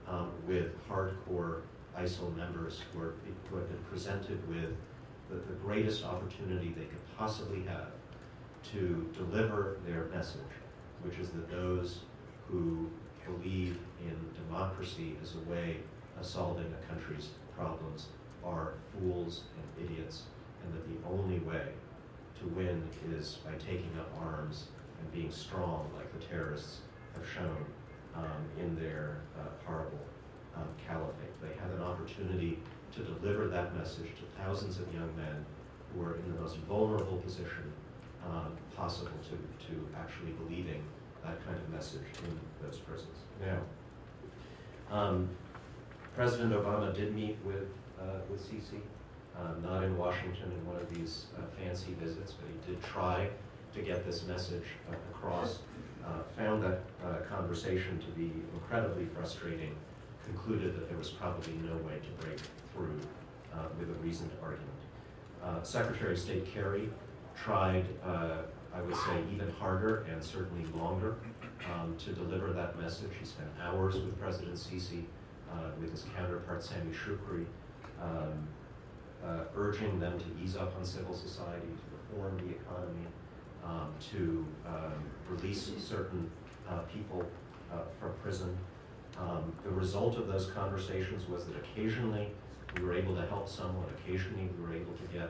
um, with hardcore ISIL members who, are, who have been presented with the, the greatest opportunity they could possibly have to deliver their message, which is that those who believe in democracy as a way of solving a country's problems are fools and idiots, and that the only way to win is by taking up arms and being strong like the terrorists have shown um, in their uh, horrible um, caliphate. They had an opportunity to deliver that message to thousands of young men who are in the most vulnerable position um, possible to, to actually believing that kind of message in those prisons. Now, um, President Obama did meet with, uh, with Sisi, uh, not in Washington in one of these uh, fancy visits, but he did try to get this message uh, across. Uh, found that uh, conversation to be incredibly frustrating, concluded that there was probably no way to break through uh, with a reasoned argument. Uh, Secretary of State Kerry tried, uh, I would say, even harder and certainly longer um, to deliver that message. He spent hours with President Sisi, with his counterpart Sameh Shoukry, um, uh, urging them to ease up on civil society, to reform the economy, um, to um, release certain uh, people uh, from prison. Um, the result of those conversations was that occasionally we were able to help someone, occasionally we were able to get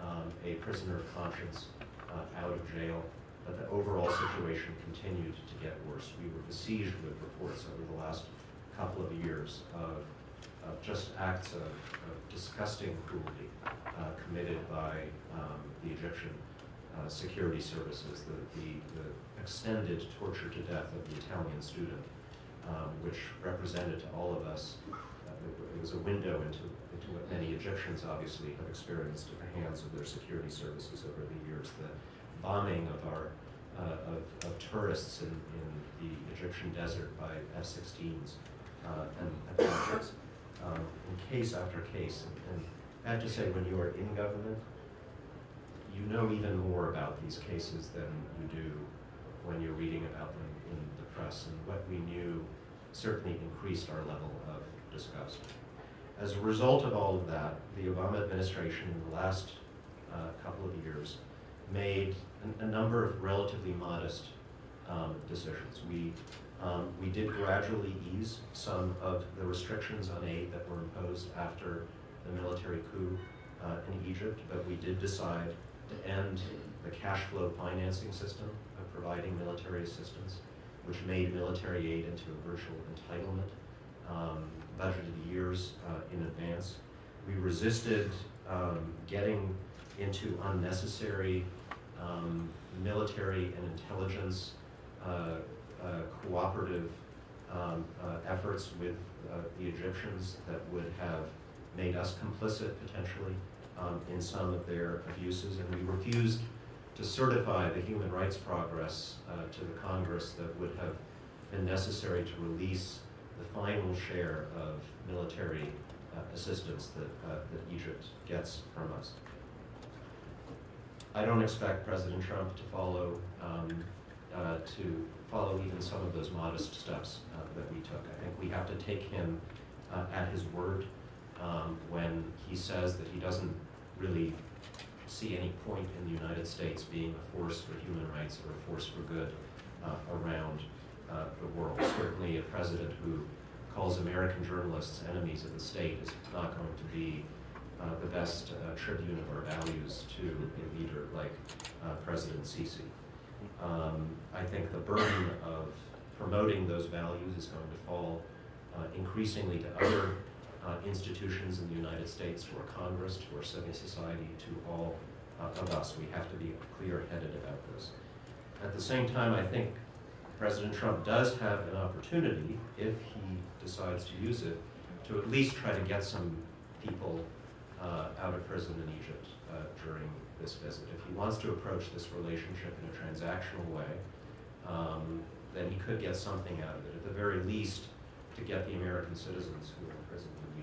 um, a prisoner of conscience uh, out of jail, but the overall situation continued to get worse. We were besieged with reports over the last couple of years of, of just acts of, of disgusting cruelty uh, committed by um, the Egyptian uh, security services, the, the, the, extended torture to death of the Italian student, um, which represented to all of us, uh, it, it, was a window into, into what many Egyptians obviously have experienced at the hands of their security services over the years. The bombing of our uh, of, of, tourists in, in, the Egyptian desert by F-16s uh, and, and um, in case after case. And, and I have to say, when you are in government, you know even more about these cases than you do when you're reading about them in the press. And what we knew certainly increased our level of disgust. As a result of all of that, the Obama administration in the last uh, couple of years made a, a number of relatively modest um, decisions. We, um, we did gradually ease some of the restrictions on aid that were imposed after the military coup uh, in Egypt, but we did decide to end the cash flow financing system of providing military assistance, which made military aid into a virtual entitlement, um, budgeted years uh, in advance. We resisted um, getting into unnecessary um, military and intelligence uh, uh, cooperative um, uh, efforts with uh, the Egyptians that would have made us complicit potentially um, in some of their abuses, and we refused to certify the human rights progress uh, to the Congress that would have been necessary to release the final share of military uh, assistance that, uh, that Egypt gets from us. I don't expect President Trump to follow um, uh, to follow even some of those modest steps uh, that we took. I think we have to take him uh, at his word um, when he says that he doesn't really see any point in the United States being a force for human rights or a force for good uh, around uh, the world. Certainly a president who calls American journalists enemies of the state is not going to be uh, the best uh, tribune of our values to a leader like uh, President Sisi. Um, I think the burden of promoting those values is going to fall uh, increasingly to other uh, institutions in the United States, to our Congress, to our civil society, to all uh, of us. We have to be clear-headed about this. At the same time, I think President Trump does have an opportunity, if he decides to use it, to at least try to get some people uh, out of prison in Egypt uh, during this visit. If he wants to approach this relationship in a transactional way, um, then he could get something out of it. At the very least, to get the American citizens who are in prison in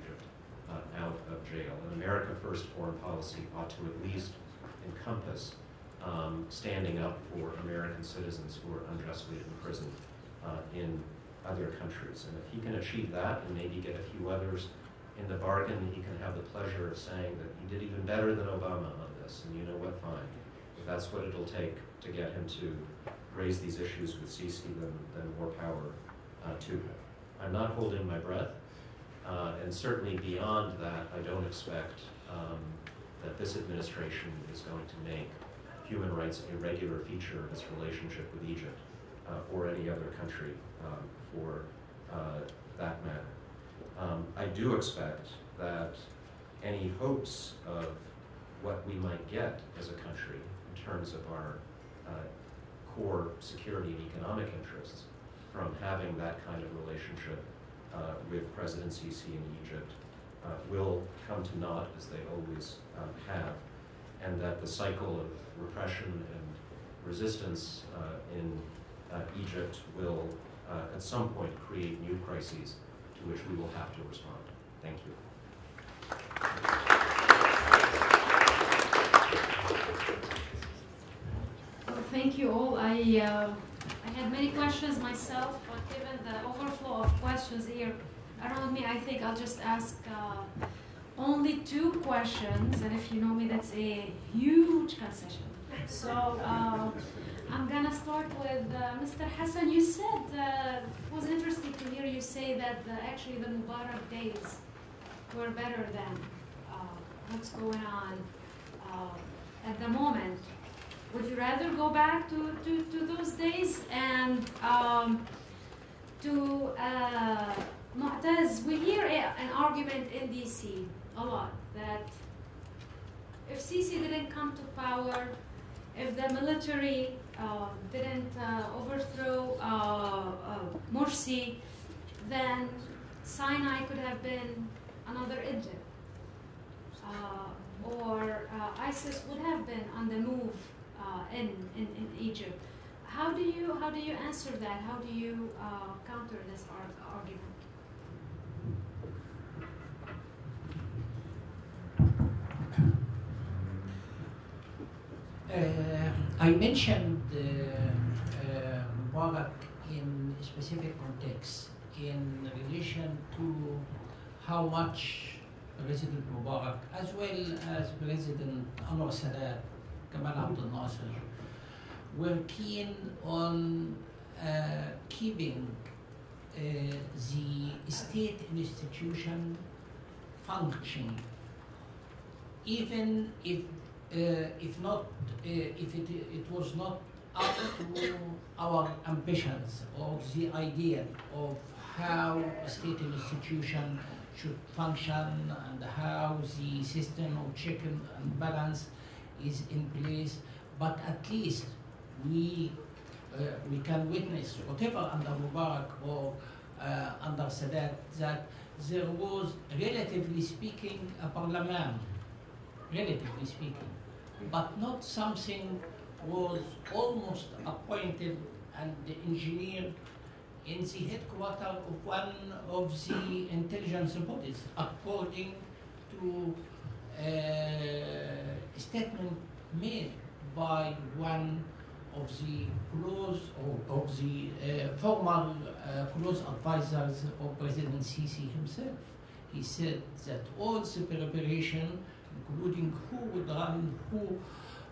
uh, out of jail. An America First foreign policy ought to at least encompass um, standing up for American citizens who are unjustly imprisoned uh, in other countries. And if he can achieve that and maybe get a few others in the bargain, he can have the pleasure of saying that he did even better than Obama on this. And you know what, fine. If that's what it'll take to get him to raise these issues with Sisi, then, then more power uh, to him. I'm not holding my breath. Uh, and certainly beyond that, I don't expect um, that this administration is going to make human rights a regular feature of its relationship with Egypt uh, or any other country um, for uh, that matter. Um, I do expect that any hopes of what we might get as a country in terms of our uh, core security and economic interests from having that kind of relationship with President Sisi in Egypt uh, will come to naught as they always um, have, and that the cycle of repression and resistance uh, in uh, Egypt will uh, at some point create new crises to which we will have to respond. Thank you. Thank you all. I, uh, I had many questions myself, but given the overflow of questions here around me, I think I'll just ask uh, only two questions. And if you know me, that's a huge concession. So uh, I'm gonna start with uh, Mr. Hassan. You said uh, it was interesting to hear you say that the, actually the Mubarak days were better than uh, what's going on uh, at the moment. Would you rather go back to, to, to those days? And um, to uh, Moataz, we hear a, an argument in DC a lot that if Sisi didn't come to power, if the military uh, didn't uh, overthrow uh, uh, Morsi, then Sinai could have been another Egypt. Uh, or ISIS would have been on the move uh, in, in, in Egypt. How do you how do you answer that? How do you uh, counter this argument? Uh, I mentioned uh, uh, Mubarak in specific context in relation to how much President Mubarak, as well as President Anwar Sadat, were keen on uh, keeping uh, the state institution functioning, even if uh, if not if it, it was not up to our ambitions or the idea of how a state institution should function and how the system of check and balance is in place, but at least we uh, we can witness whatever under Mubarak or uh, under Sadat that there was, relatively speaking, a parliament, relatively speaking, but not something was almost appointed and engineered in the headquarters of one of the intelligence bodies, according to a statement made by one of the close or of the uh, former uh, close advisors of President Sisi himself. He said that all the preparation, including who would run, who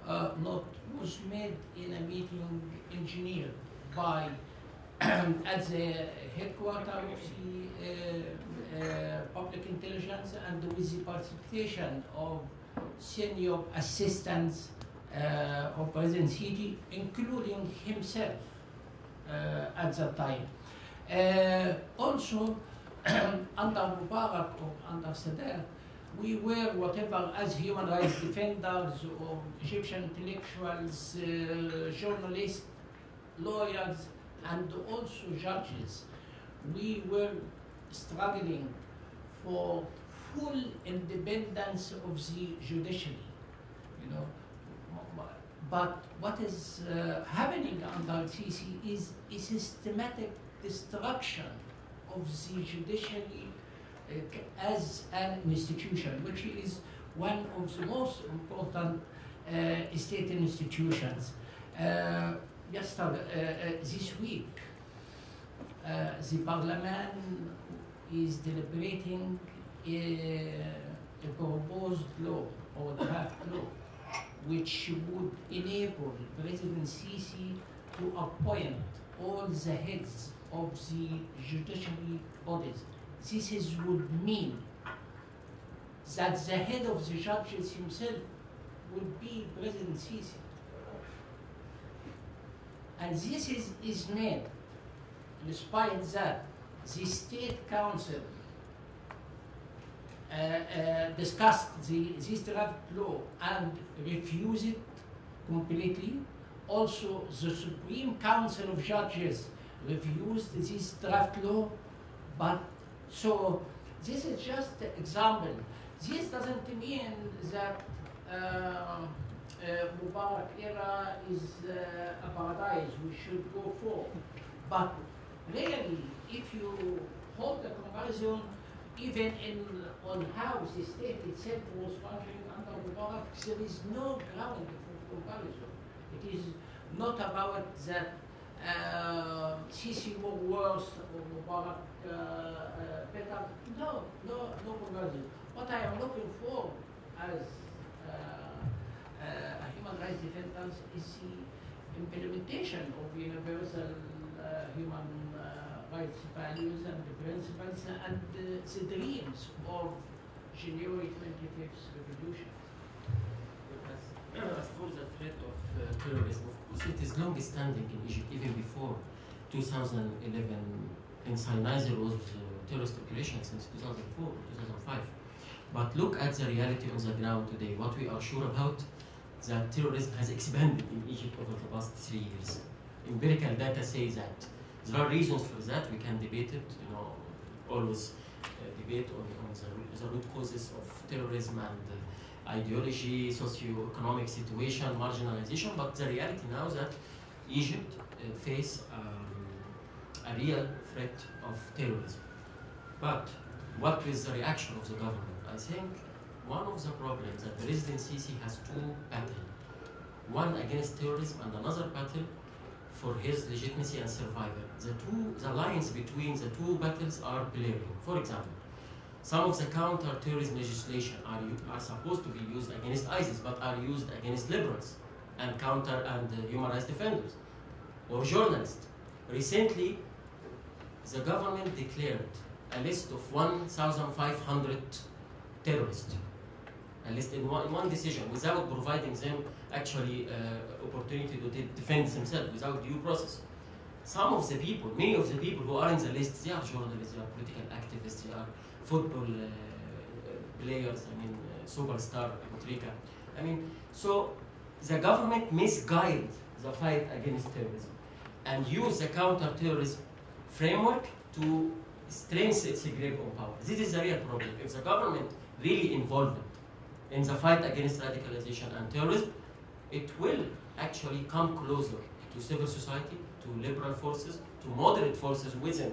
uh, not, was made in a meeting engineered by <clears throat> at the headquarters of the uh, uh, public intelligence and with the participation of senior assistants uh, of President Sisi, including himself uh, at that time. Uh, also, <clears throat> under Mubarak or under Sadat, we were whatever as human rights defenders or Egyptian intellectuals, uh, journalists, lawyers, and also judges. We were struggling for full independence of the judiciary, you know. But what is uh, happening under Sisi is a systematic destruction of the judiciary uh, as an institution, which is one of the most important uh, state institutions. Uh, yesterday, uh, uh, this week, uh, the parliament is deliberating a, proposed law or draft law which would enable President Sisi to appoint all the heads of the judiciary bodies. This is, would mean that the head of the judges himself would be President Sisi. And this is, is made despite that the State Council discussed the, this draft law and refused it completely. Also, the Supreme Council of Judges refused this draft law, but so this is just an example. This doesn't mean that uh, uh, Mubarak era is uh, a paradise we should go for. But really, if you hold the comparison, even in on how the state itself was functioning under Mubarak, there is no ground for comparison. It is not about that uh, Sisi were worse or Mubarak uh, uh, better. No, no, no comparison. What I am looking for as uh, uh, a human rights defender is the implementation of universal uh, human rights values and the principles and the dreams of January 25th revolution. As for the threat of uh, terrorism, of course, it is long standing in Egypt, even before 2011. In Sinai, there was uh, terrorist operation since 2004, 2005. But look at the reality on the ground today. What we are sure about, that terrorism has expanded in Egypt over the past three years. Empirical data say that. There are reasons for that. We can debate it. You know, always uh, debate on, on the, the root causes of terrorism and ideology, socio-economic situation, marginalization. But the reality now is that Egypt uh, face um, a real threat of terrorism. But what is the reaction of the government? I think one of the problems that the President Sisi has two patterns. one against terrorism and another battle for his legitimacy and survival. The two, the lines between the two battles are blurring. For example, some of the counter-terrorism legislation are, are supposed to be used against ISIS, but are used against liberals and counter and uh, human rights defenders or journalists. Recently, the government declared a list of 1,500 terrorists, a list in one, in one decision, without providing them actually uh, opportunity to de- defend themselves, without due process. Some of the people, many of the people who are in the list, they are journalists, they are political activists, they are football uh, players, I mean, uh, superstar, Aboutrika. I mean, so the government misguide the fight against terrorism and use the counter-terrorism framework to strengthen its grip on power. This is the real problem. If the government really involved in the fight against radicalization and terrorism, it will actually come closer to civil society, to liberal forces, to moderate forces within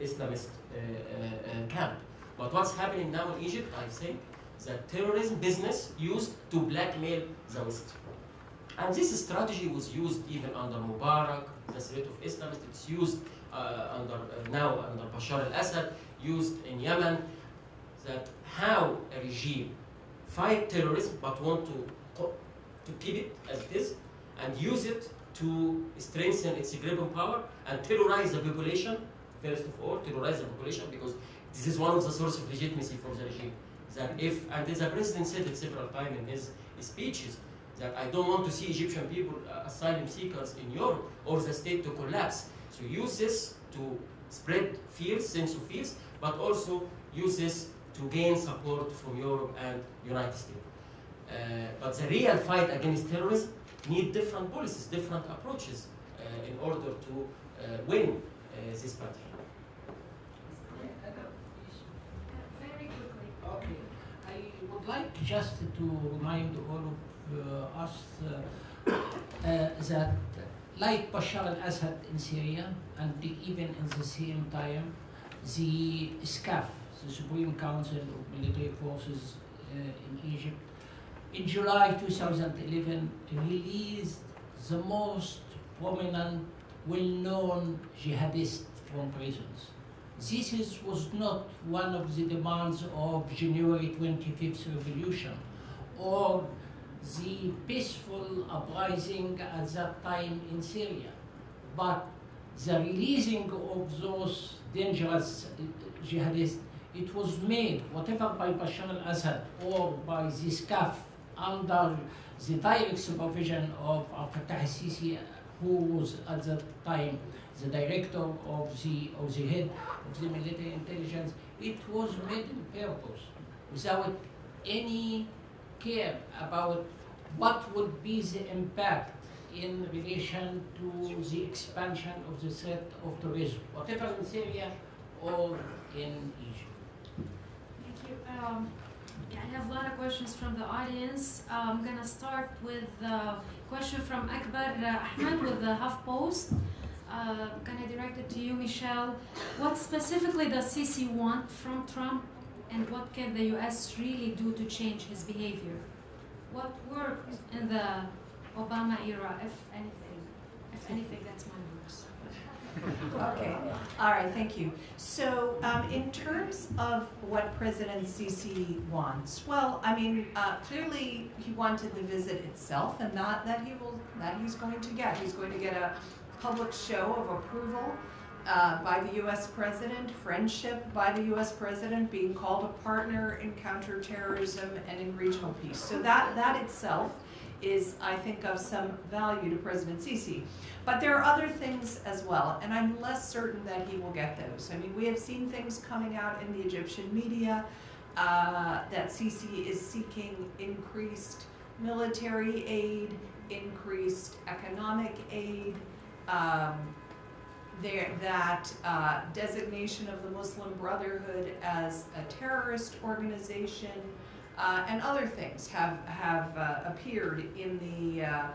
Islamist uh, uh, uh, camp. But what's happening now in Egypt, I think, that terrorism business used to blackmail the West. And this strategy was used even under Mubarak, the threat of Islamists. It's used uh, under uh, now under Bashar al-Assad, used in Yemen. That how a regime fight terrorism but want to to keep it as it is and use it to strengthen its on power and terrorize the population. First of all, terrorize the population because this is one of the sources of legitimacy for the regime. That if and the president said it several times in his speeches that I don't want to see Egyptian people, uh, asylum seekers in Europe, or the state to collapse. So use this to spread fears, sense of fears, but also use this to gain support from Europe and United States. Uh, but the real fight against terrorism need different policies, different approaches uh, in order to uh, win uh, this battle. Very quickly. Okay, I would like just to remind all of uh, us uh, <coughs> that like Bashar al-Assad in Syria and the- even in the same time, the SCAF, the Supreme Council of Military Forces uh, in Egypt, in July 2011 released the most prominent, well-known jihadists from prisons. This is, was not one of the demands of January 25th revolution or the peaceful uprising at that time in Syria, but the releasing of those dangerous uh, jihadists, it was made, whatever by Bashar al-Assad or by the under the direct supervision of Abdel Fattah al-Sisi, who was at that time the director of the, of the head of the military intelligence, it was made in purpose, without any care about what would be the impact in relation to the expansion of the threat of terrorism, whatever in Syria or in Egypt. Um, yeah, I have a lot of questions from the audience. Uh, I'm gonna start with a question from Akbar Ahmed with the HuffPost. Uh, gonna direct it to you, Michele. What specifically does Sisi want from Trump, and what can the U.S. really do to change his behavior? What worked in the Obama era, if anything? If anything, that's my. Okay, all right, thank you. So, um, in terms of what President Sisi wants, well, I mean, uh, clearly he wanted the visit itself, and not that he will, that he's going to get. He's going to get a public show of approval uh, by the U.S. president, friendship by the U.S. president, being called a partner in counterterrorism and in regional peace. So that that itself is, I think, of some value to President Sisi. But there are other things as well, and I'm less certain that he will get those. I mean, we have seen things coming out in the Egyptian media uh, that Sisi is seeking increased military aid, increased economic aid, um, there, that uh, designation of the Muslim Brotherhood as a terrorist organization, uh, and other things have have uh, appeared in the uh,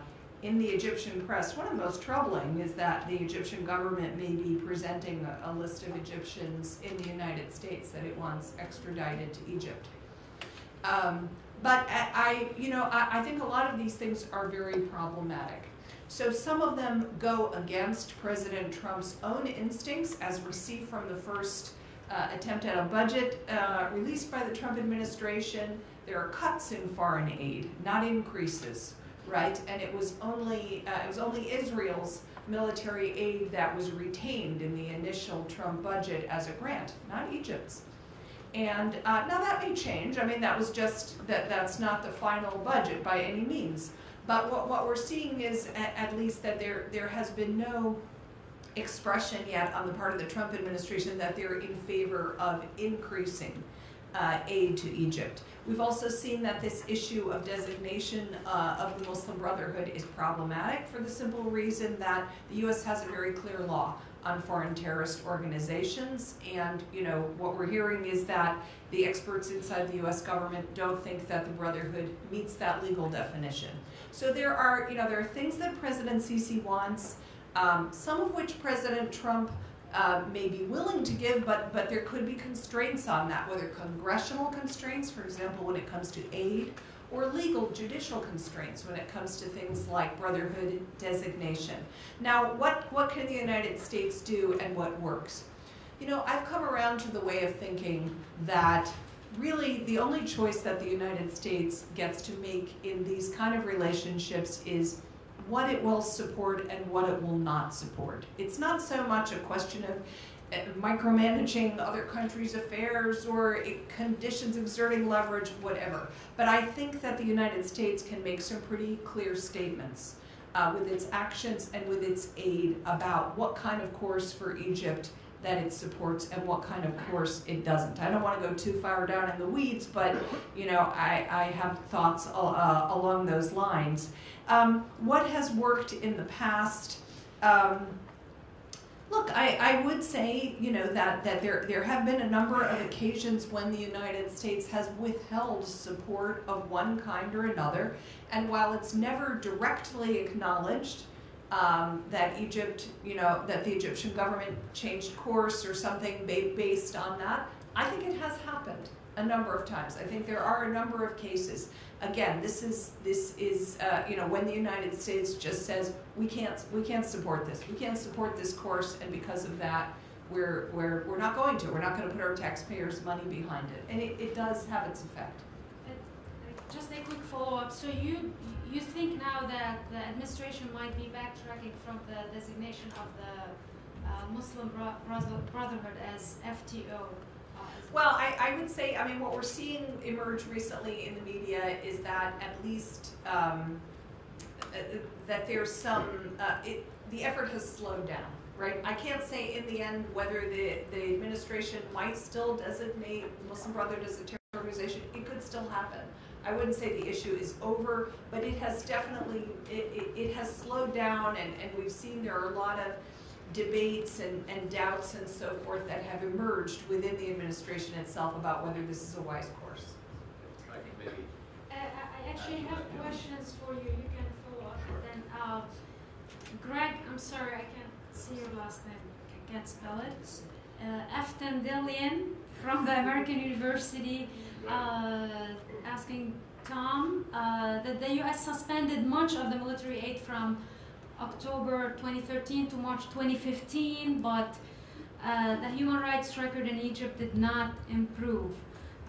in the Egyptian press. One of the most troubling is that the Egyptian government may be presenting a, a list of Egyptians in the United States that it wants extradited to Egypt. Um, but I, you know, I, I think a lot of these things are very problematic. So some of them go against President Trump's own instincts, as we see from the first uh, attempt at a budget uh, released by the Trump administration. There are cuts in foreign aid, not increases, right? And it was only uh, it was only Israel's military aid that was retained in the initial Trump budget as a grant, not Egypt's. And uh, now that may change. I mean, that was just that that's not the final budget by any means. But what, what we're seeing is at least that there there has been no expression yet on the part of the Trump administration that they're in favor of increasing uh, aid to Egypt. We've also seen that this issue of designation uh, of the Muslim Brotherhood is problematic for the simple reason that the U.S. has a very clear law on foreign terrorist organizations. And, you know, what we're hearing is that the experts inside the U.S. government don't think that the Brotherhood meets that legal definition. So there are, you know, there are things that President Sisi wants, um, some of which President Trump uh, may be willing to give, but, but there could be constraints on that, whether congressional constraints, for example, when it comes to aid, or legal judicial constraints when it comes to things like brotherhood designation. Now, what, what can the United States do and what works? You know, I've come around to the way of thinking that really the only choice that the United States gets to make in these kind of relationships is what it will support and what it will not support. It's not so much a question of uh, micromanaging other countries' affairs or conditions exerting leverage, whatever. But I think that the United States can make some pretty clear statements uh, with its actions and with its aid about what kind of course for Egypt that it supports and what kind of course it doesn't. I don't want to go too far down in the weeds, but you know, I, I have thoughts uh, along those lines. Um, what has worked in the past? Um, look, I, I would say, you know, that, that there, there have been a number of occasions when the United States has withheld support of one kind or another. And while it's never directly acknowledged um, that Egypt, you know, that the Egyptian government changed course or something ba- based on that, I think it has happened a number of times. I think there are a number of cases. Again, this is this is uh, you know when the United States just says we can't we can't support this we can't support this course and because of that we're we're we're not going to we're not going to put our taxpayers money behind it and it, it does have its effect. Just a quick follow-up. So you you think now that the administration might be backtracking from the designation of the uh, Muslim Bro- Brotherhood as FTO? Uh, Well, I, I would say, I mean, what we're seeing emerge recently in the media is that at least um, uh, that there's some, uh, it, the effort has slowed down, right? I can't say in the end whether the, the administration might still designate Muslim Brotherhood as a terrorist organization. It could still happen. I wouldn't say the issue is over, but it has definitely, it, it, it has slowed down and, and we've seen there are a lot of debates and, and doubts and so forth that have emerged within the administration itself about whether this is a wise course. I think maybe Uh, I I actually have questions for you. You can follow up. And then, uh, Greg, I'm sorry, I can't see your last name. I can't spell it. Uh, Aftandilian from the American University, uh, asking Tom uh, that the U.S. suspended much of the military aid from October 2013 to March 2015, but uh, the human rights record in Egypt did not improve.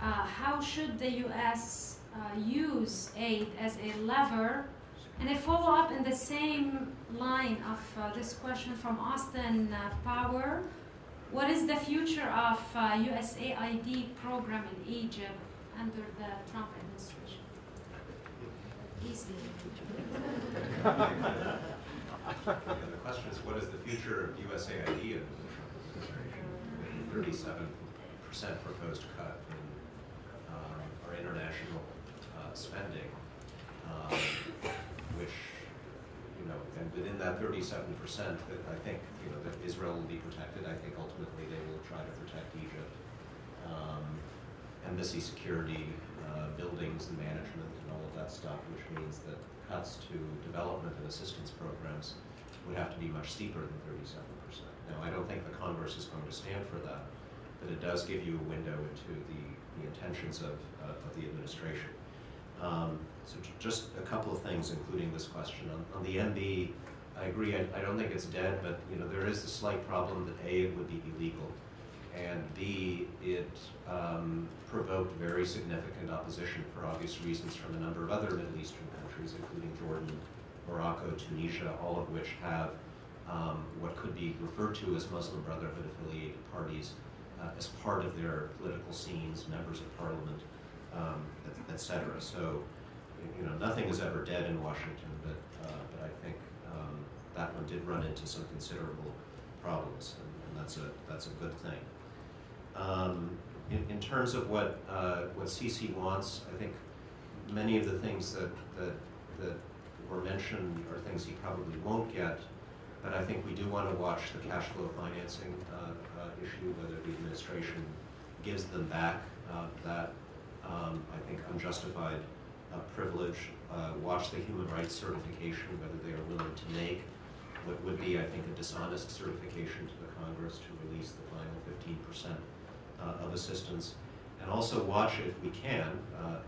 Uh, how should the U.S. Uh, use aid as a lever? And a follow up in the same line of uh, this question from Austin uh, Power What is the future of uh, USAID program in Egypt under the Trump administration? <laughs> Easy. <laughs> And the question is, what is the future of USAID in the administration? Thirty-seven percent proposed cut in um, our international uh, spending, um, which, you know, and within that thirty-seven percent, that I think, you know, that Israel will be protected. I think ultimately they will try to protect Egypt. Um, Embassy security, uh, buildings and management and all of that stuff, which means that cuts to development and assistance programs would have to be much steeper than thirty-seven percent. Now, I don't think the Congress is going to stand for that, but it does give you a window into the, the intentions of, uh, of the administration. Um, so just a couple of things, including this question. On, on the MB, I agree, I, I don't think it's dead, but, you know, there is the slight problem that A, it would be illegal, and B, it um, provoked very significant opposition for obvious reasons from a number of other Middle Eastern countries, including Jordan, Morocco, Tunisia, all of which have um, what could be referred to as Muslim Brotherhood affiliated parties uh, as part of their political scenes, members of parliament, um, et, et. So, you know, nothing is ever dead in Washington, but, uh, but I think um, that one did run into some considerable problems, and, and that's a that's a good thing. Um, in, in terms of what uh, what Sisi wants, I think many of the things that that that were mentioned are things he probably won't get. But I think we do want to watch the cash flow financing uh, uh, issue, whether the administration gives them back uh, that, um, I think, unjustified uh, privilege. Uh, watch the human rights certification, whether they are willing to make what would be, I think, a dishonest certification to the Congress to release the final 15% uh, of assistance. And also watch, if we can,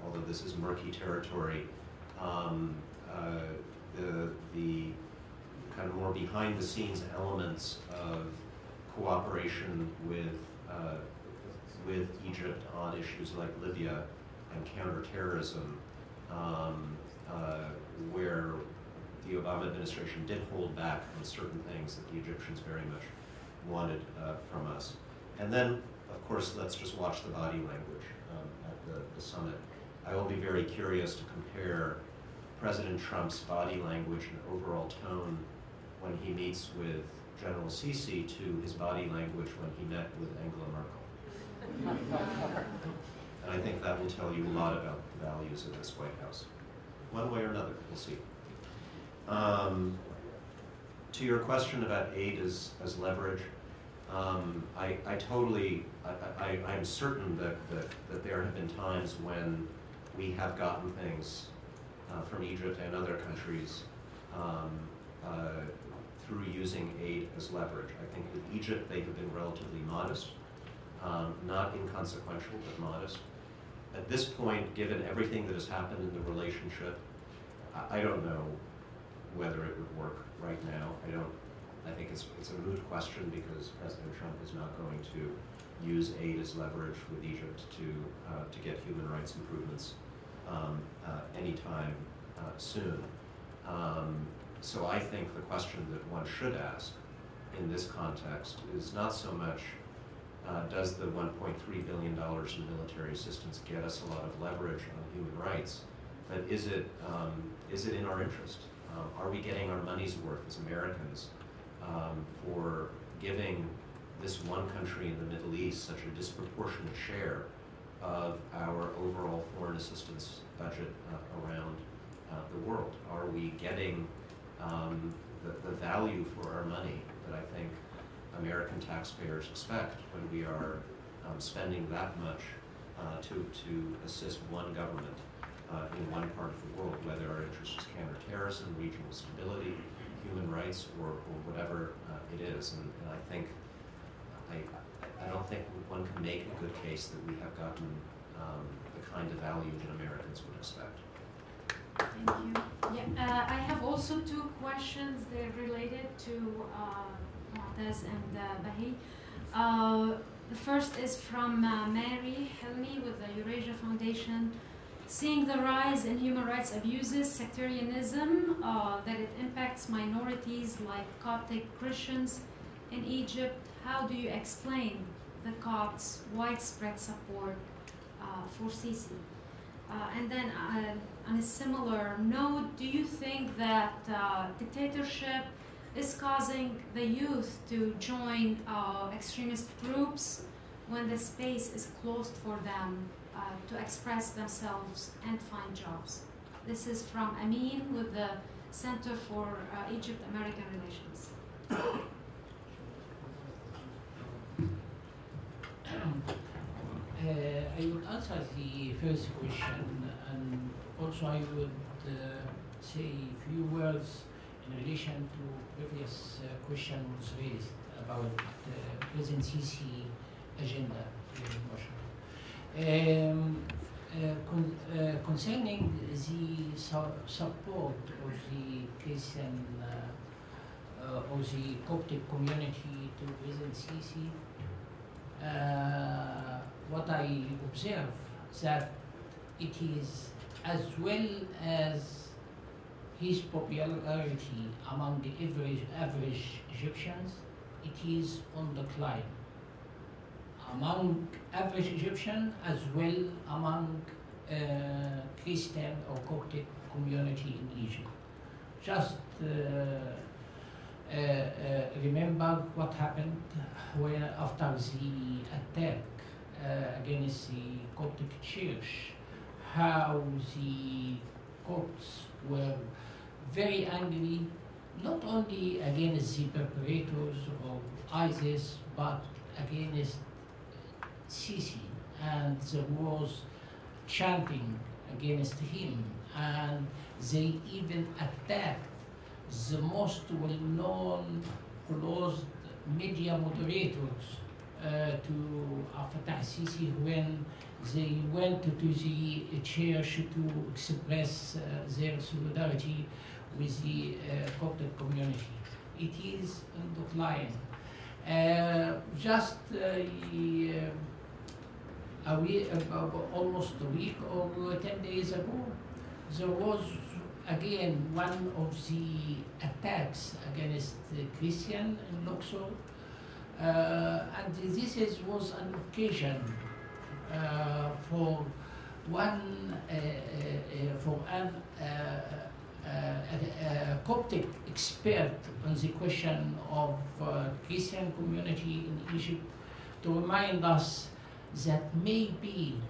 although this is murky territory, um, uh, the, the kind of more behind the scenes elements of cooperation with, uh, with Egypt on issues like Libya and counterterrorism, um, uh, where the Obama administration did hold back on certain things that the Egyptians very much wanted uh, from us. And then, of course, let's just watch the body language um, at the, the summit. I will be very curious to compare President Trump's body language and overall tone when he meets with General Sisi to his body language when he met with Angela Merkel. And I think that will tell you a lot about the values of this White House. One way or another, we'll see. Um, to your question about aid as, as leverage, um, I, I totally, I, I, I'm certain that, that, that there have been times when we have gotten things uh, from Egypt and other countries um, uh, through using aid as leverage. I think with Egypt, they have been relatively modest, um, not inconsequential, but modest. At this point, given everything that has happened in the relationship, I, I don't know whether it would work right now. I don't. I think it's it's a moot question because President Trump is not going to use aid as leverage with Egypt to uh, to get human rights improvements um, uh, anytime uh, soon. Um, so I think the question that one should ask in this context is not so much uh, does the 1.3 billion dollars in military assistance get us a lot of leverage on human rights, but is it um, is it in our interest? Um, are we getting our money's worth as Americans um, for giving this one country in the Middle East such a disproportionate share of our overall foreign assistance budget uh, around uh, the world? Are we getting um, the, the value for our money that I think American taxpayers expect when we are um, spending that much uh, to, to assist one government uh, in one part of the world, whether our interest is counterterrorism, regional stability, human rights, or, or whatever uh, it is. And, and I think, I, I don't think one can make a good case that we have gotten um, the kind of value that Americans would expect. Thank you. Yeah, uh, I have also two questions. They're related to uh, and uh, Bahey. Uh, the first is from uh, Mary Helmi with the Eurasia Foundation. Seeing the rise in human rights abuses, sectarianism, uh, that it impacts minorities like Coptic Christians in Egypt, how do you explain the Copts' widespread support uh, for Sisi? Uh, and then uh, on a similar note, do you think that dictatorship is causing the youth to join extremist groups when the space is closed for them uh, to express themselves and find jobs? This is from Amin with the Center for uh, Egypt-American Relations. Uh, I would answer the first question, and also I would uh, say a few words in relation to previous uh, question was raised about uh, President Sisi agenda in. Um, uh, con- uh, concerning the su- support of the Christian uh, or the Coptic community to President Sisi, uh, what I observe that it is as well as his popularity among the average, average Egyptians, it is on the decline. Among average Egyptian as well among uh, Christian or Coptic community in Egypt. Just uh, uh, uh, remember what happened when after the attack uh, against the Coptic Church, how the Copts were very angry, not only against the perpetrators of ISIS, but against Sisi, and there was chanting against him, and they even attacked the most well-known closed media moderators uh, to Fattah Sisi when they went to the church to express uh, their solidarity with the uh, Coptic community. It is in decline. Uh, just uh, a week, almost a week or 10 days ago, there was again one of the attacks against the Christian in Luxor. Uh, and this is, was an occasion uh, for one uh, for an a, Coptic expert on the question of Christian community in Egypt to remind us that maybe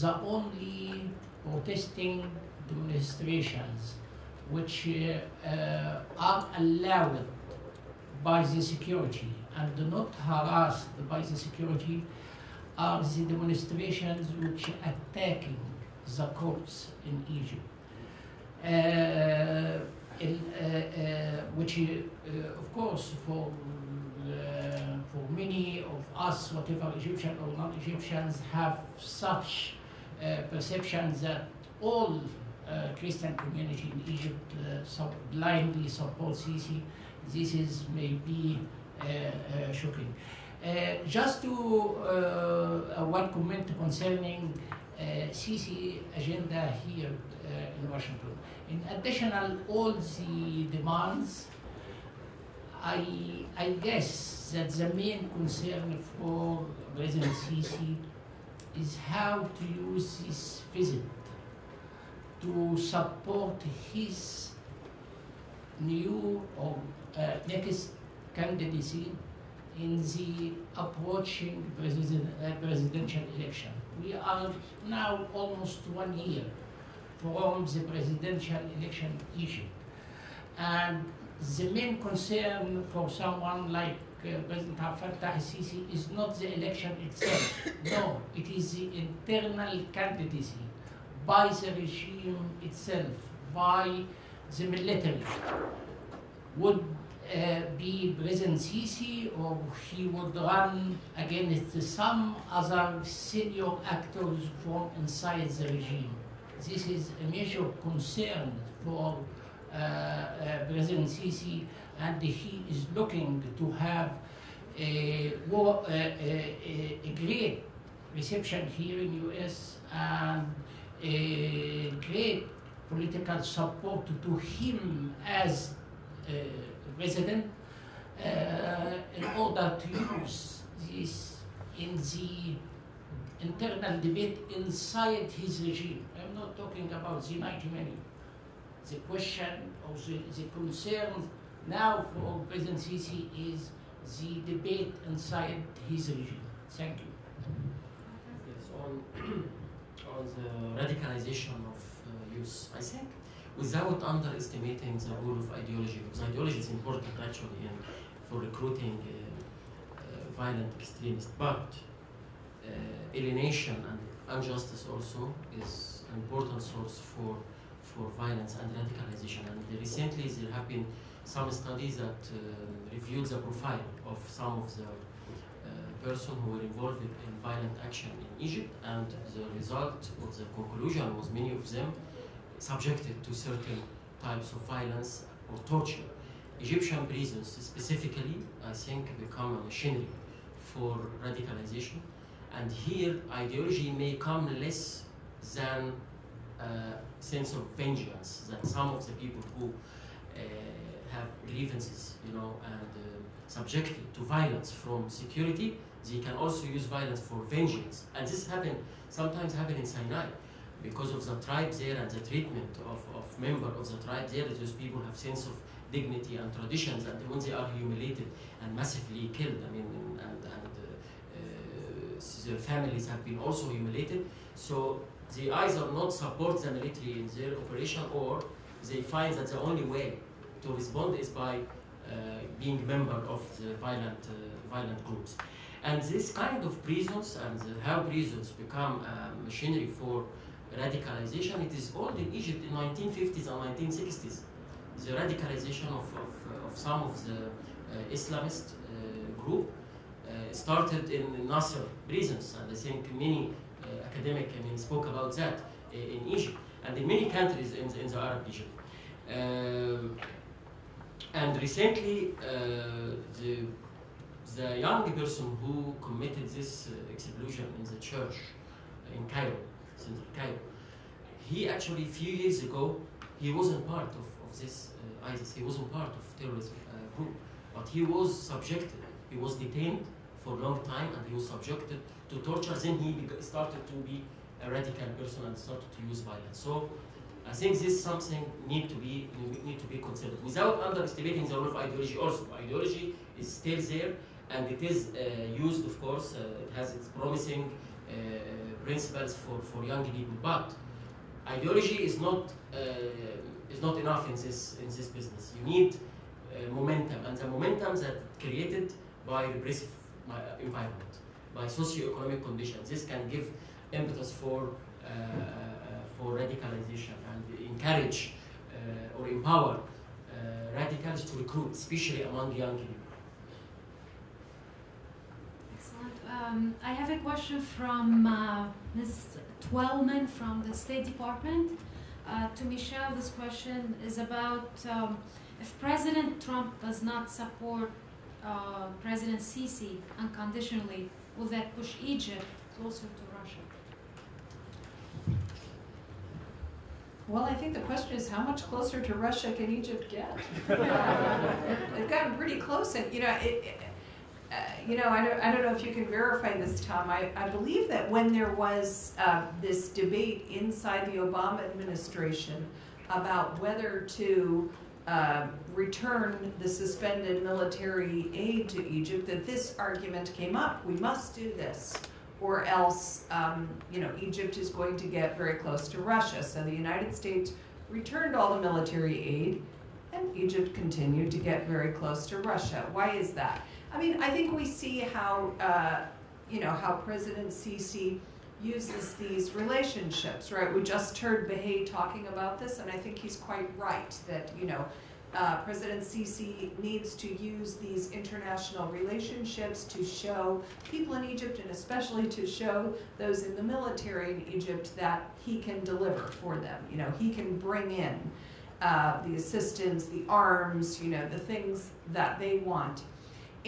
the only protesting demonstrations which uh, uh, are allowed by the security and do not harassed by the security are the demonstrations which are attacking the Copts in Egypt. Uh, in, uh, uh, which, uh, of course, for uh, for many of us, whatever Egyptian or non-Egyptians, have such perceptions that all uh, Christian community in Egypt uh, so blindly support Sisi. This is maybe shocking. Uh, just to uh, uh, one comment concerning uh, Sisi agenda here uh, in Washington. In additional all the demands, I, I guess that the main concern for President Sisi is how to use this visit to support his new or uh, next candidacy in the approaching president, uh, presidential election. We are now almost one year from the presidential election Egypt. And the main concern for someone like uh, President Fattah al-Sisi is not the election itself. <coughs> no, it is the internal candidacy by the regime itself, by the military. Would be President Sisi or he would run against some other senior actors from inside the regime. This is a major concern for uh, uh, President Sisi, and he is looking to have a, war, a, a, a great reception here in U.S. and a great political support to him as uh, president uh, in order to use this in the internal debate inside his regime. I'm not talking about the 90 million. The question or the, the concern now for President Sisi is the debate inside his regime. Thank you. Yes, on, <clears throat> on the radicalization of uh, youth, I think without underestimating the role of ideology, because ideology is important actually in, for recruiting uh, uh, violent extremists, but uh, alienation and injustice also is an important source for, for violence and radicalization. And recently there have been some studies that uh, reviewed the profile of some of the uh, person who were involved in violent action in Egypt, and the result of the conclusion was many of them subjected to certain types of violence or torture. Egyptian prisons specifically, I think, become a machinery for radicalization, and here ideology may come less than a sense of vengeance, than some of the people who uh, have grievances, you know, and uh, subjected to violence from security, they can also use violence for vengeance. And this happen sometimes happen in Sinai because of the tribe there and the treatment of, of member of the tribe there, those people have sense of dignity and traditions, and when they are humiliated and massively killed, I mean, and, and uh, uh, their families have been also humiliated, so they either not support the military in their operation or they find that the only way to respond is by uh, being member of the violent, uh, violent groups. And this kind of prisons and the how prisons become a machinery for radicalization, it is old in Egypt in 1950s and 1960s. The radicalization of, of, of some of the uh, Islamist uh, group uh, started in Nasser prisons, and I think many uh, academic I mean, spoke about that in Egypt and in many countries in the, in the Arab region. And recently, uh, the, the young person who committed this uh, explosion in the church in Cairo, central Cairo, he actually a few years ago, he wasn't part of, of this uh, ISIS, he wasn't part of terrorism uh, group, but he was subjected, he was detained for a long time and he was subjected to torture, then he started to be a radical person and started to use violence. So I think this is something need to be need to be considered without underestimating the role of ideology. Also, ideology is still there, and it is uh, used, of course. Uh, it has its promising uh, principles for, for young people, but ideology is not uh, is not enough in this in this business. You need uh, momentum, and the momentum that created by repressive uh, environment, by socio-economic conditions. This can give impetus for for radicalization and encourage or empower radicals to recruit, especially among young people. Excellent. Um, I have a question from uh, Ms. Twellman from the State Department. Uh, to Michele, this question is about um, if President Trump does not support uh, President Sisi unconditionally, will that push Egypt closer to Russia? Well, I think the question is how much closer to Russia can Egypt get? <laughs> They've gotten pretty close, and you know, it, it, uh, you know, I don't, I don't know if you can verify this, Tom. I, I believe that when there was uh, this debate inside the Obama administration about whether to uh, return the suspended military aid to Egypt, that this argument came up. We must do this or else, um, you know, Egypt is going to get very close to Russia. So the United States returned all the military aid, and Egypt continued to get very close to Russia. Why is that? I mean, I think we see how, uh, you know, how President Sisi uses these relationships, right? We just heard Bahey talking about this, and I think he's quite right that, you know, uh, President Sisi needs to use these international relationships to show people in Egypt and especially to show those in the military in Egypt that he can deliver for them. You know, he can bring in uh, the assistance, the arms, you know, the things that they want.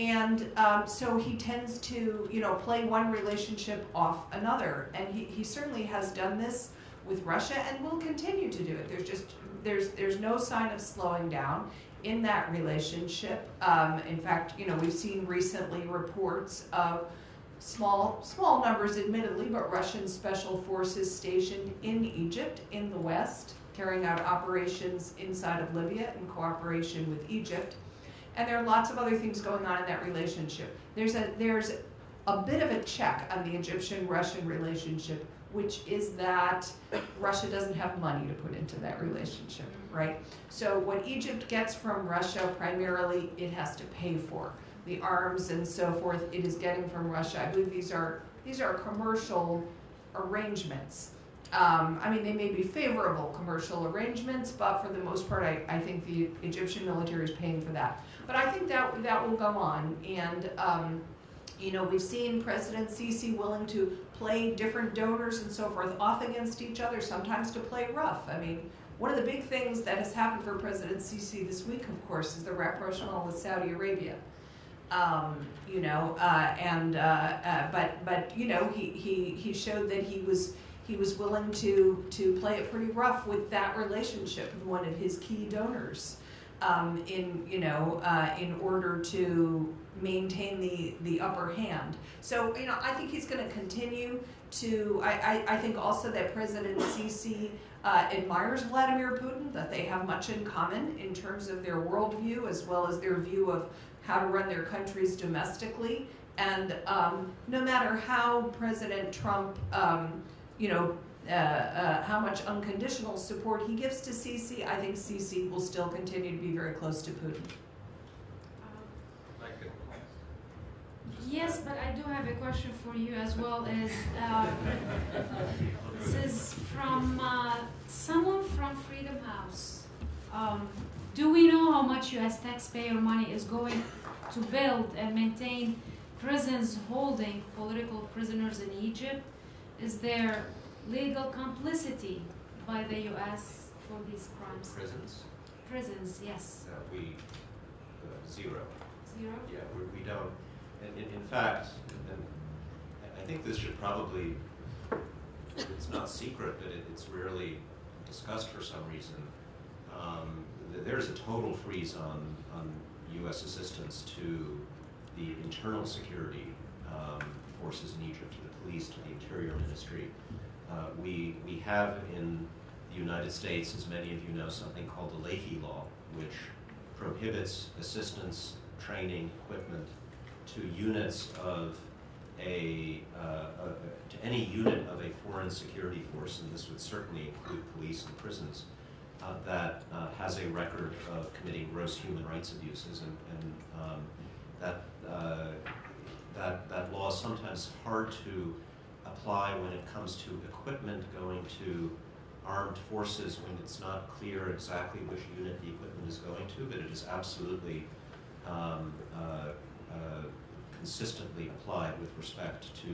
And um, so he tends to, you know, play one relationship off another. And he, he certainly has done this with Russia and will continue to do it. There's just there's there's no sign of slowing down in that relationship. Um, in fact, you know we've seen recently reports of small small numbers, admittedly, but Russian special forces stationed in Egypt in the west, carrying out operations inside of Libya in cooperation with Egypt. And there are lots of other things going on in that relationship. There's a there's a bit of a check on the Egyptian-Russian relationship which is that Russia doesn't have money to put into that relationship, right? So what Egypt gets from Russia, primarily, it has to pay for. The arms and so forth, it is getting from Russia. I believe these are, these are commercial arrangements. Um, I mean, they may be favorable commercial arrangements, but for the most part, I, I think the Egyptian military is paying for that. But I think that, that will go on, and um, you know, we've seen President Sisi willing to play different donors and so forth off against each other, sometimes to play rough. I mean, one of the big things that has happened for President Sisi this week, of course, is the rapprochement with Saudi Arabia. Um, you know, uh, and uh, uh, but but you know, he, he he showed that he was he was willing to to play it pretty rough with that relationship with one of his key donors um, in you know uh, in order to maintain the the upper hand. So you know I think he's going to continue to. I, I, I think also that President Sisi uh, admires Vladimir Putin. That they have much in common in terms of their worldview as well as their view of how to run their countries domestically. And um, no matter how President Trump, um, you know, uh, uh, how much unconditional support he gives to Sisi, I think Sisi will still continue to be very close to Putin. Yes, but I do have a question for you as well. Is uh, <laughs> this is from uh, someone from Freedom House. Um, do we know how much U.S. taxpayer money is going to build and maintain prisons holding political prisoners in Egypt? Is there legal complicity by the U.S. for these crimes? Prisons, Prisons, yes. uh, we, uh, zero. Zero? Yeah, we, we don't, and in, in fact, and I- think this should probably, it's not secret, but it, it's rarely discussed for some reason. Um, th- there's a total freeze on, on US assistance to the internal security, um, forces in Egypt, to the police, to the interior ministry. Uh, we, we have in the United States, as many of you know, something called the Leahy Law, which prohibits assistance, training, equipment to units of a, uh, a- to any unit of a foreign security force, and this would certainly include police and prisons, uh, that uh, has a record of committing gross human rights abuses, and, and um, that, uh, that, that law is sometimes hard to apply when it comes to equipment going to armed forces when it's not clear exactly which unit the equipment is going to, but it is absolutely um, uh, uh, consistently applied with respect to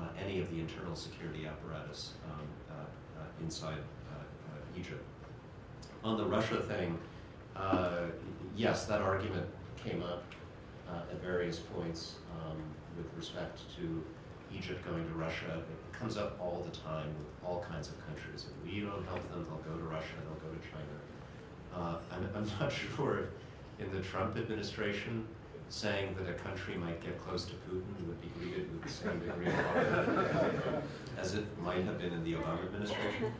uh, any of the internal security apparatus um, uh, uh, inside uh, Egypt. On the Russia thing, yes, that argument came up at various points um, with respect to Egypt going to Russia. It comes up all the time with all kinds of countries. If we don't help them, they'll go to Russia, they'll go to China. Uh, I'm, <laughs> I'm not sure if in the Trump administration, saying that a country might get close to Putin would be greeted with the same degree of <laughs> as it might have been in the Obama administration.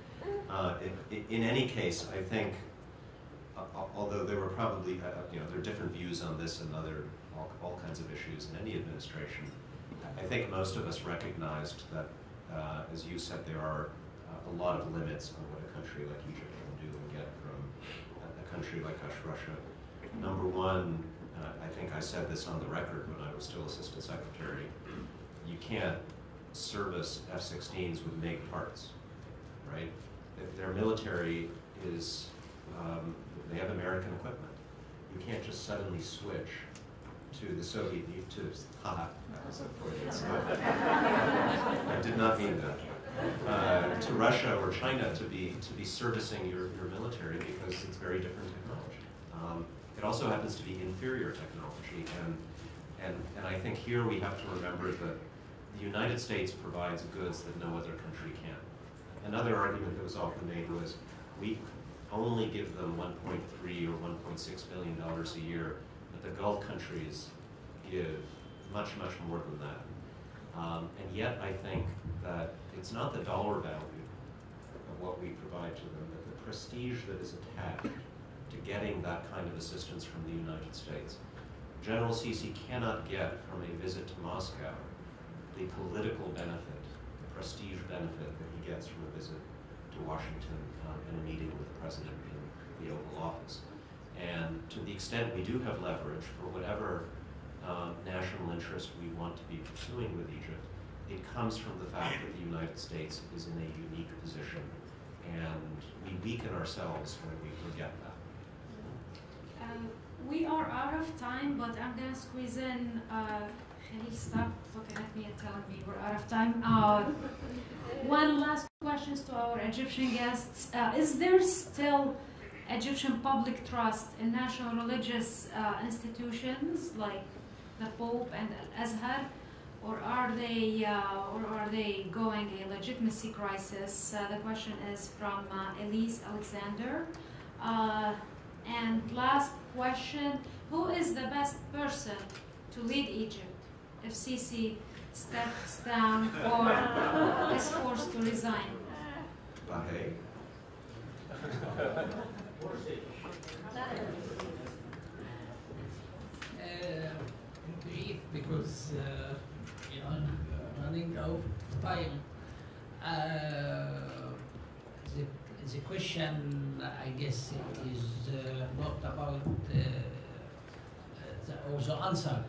Uh, in, in- in any case, I think, uh, although there were probably, uh, you know, there are different views on this and other, all, all kinds of issues in any administration, I think most of us recognized that, uh, as you said, there are uh, a lot of limits on what a country like Egypt can do and get from a, a country like us, Russia. Number one, uh, I think I said this on the record when I was still assistant secretary, you can't service F-16s with MiG parts, right? If Their military is, um, they have American equipment. You can't just suddenly switch to the Soviet, to, haha, that was. <laughs> I did not mean that. Uh, to Russia or China to be, to be servicing your, your military because it's very different technology. Um, it also happens to be inferior technology, and, and, and I think here we have to remember that the United States provides goods that no other country can. Another argument that was often made was we only give them 1.3 or 1.6 billion dollars a year, but the Gulf countries give much, much more than that. Um, and yet, I think that it's not the dollar value of what we provide to them, but the prestige that is attached to getting that kind of assistance from the United States. General Sisi cannot get from a visit to Moscow the political benefit, the prestige benefit that he gets from a visit to Washington um, and a meeting with the president in the Oval Office. And to the extent we do have leverage for whatever um, national interest we want to be pursuing with Egypt, it comes from the fact that the United States is in a unique position. And we weaken ourselves when we forget that. Uh, we are out of time, but I'm gonna squeeze in uh, Can you stop looking at me and telling me we're out of time? Uh, one last question to our Egyptian guests. Uh, is there still Egyptian public trust in national religious uh, institutions like the Pope and Al-Azhar? Or are they, uh, or are they going a legitimacy crisis? Uh, the question is from uh, Elise Alexander. Uh, and last question, who is the best person to lead Egypt if Sisi steps down or is forced to resign? Bahey. Uh, brief because uh, you know running out of time. Uh, the, the question I guess is uh, not about uh, the, or the answer.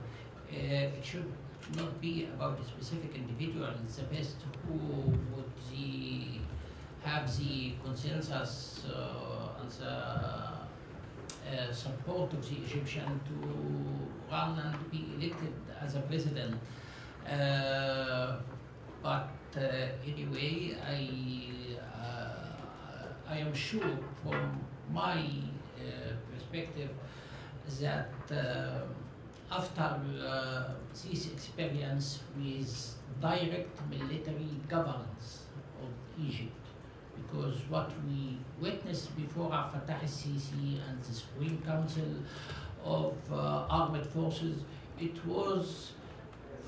Uh, it should not be about a specific individual. It's the best who would the, have the consensus uh, support of the Egyptian to run and be elected as a president. Uh, but uh, anyway, I uh, I am sure from my perspective that after uh, this experience with direct military governance of Egypt, because what we witnessed before Al Fattah al-Sisi and the Supreme Council of uh, Armed Forces, it was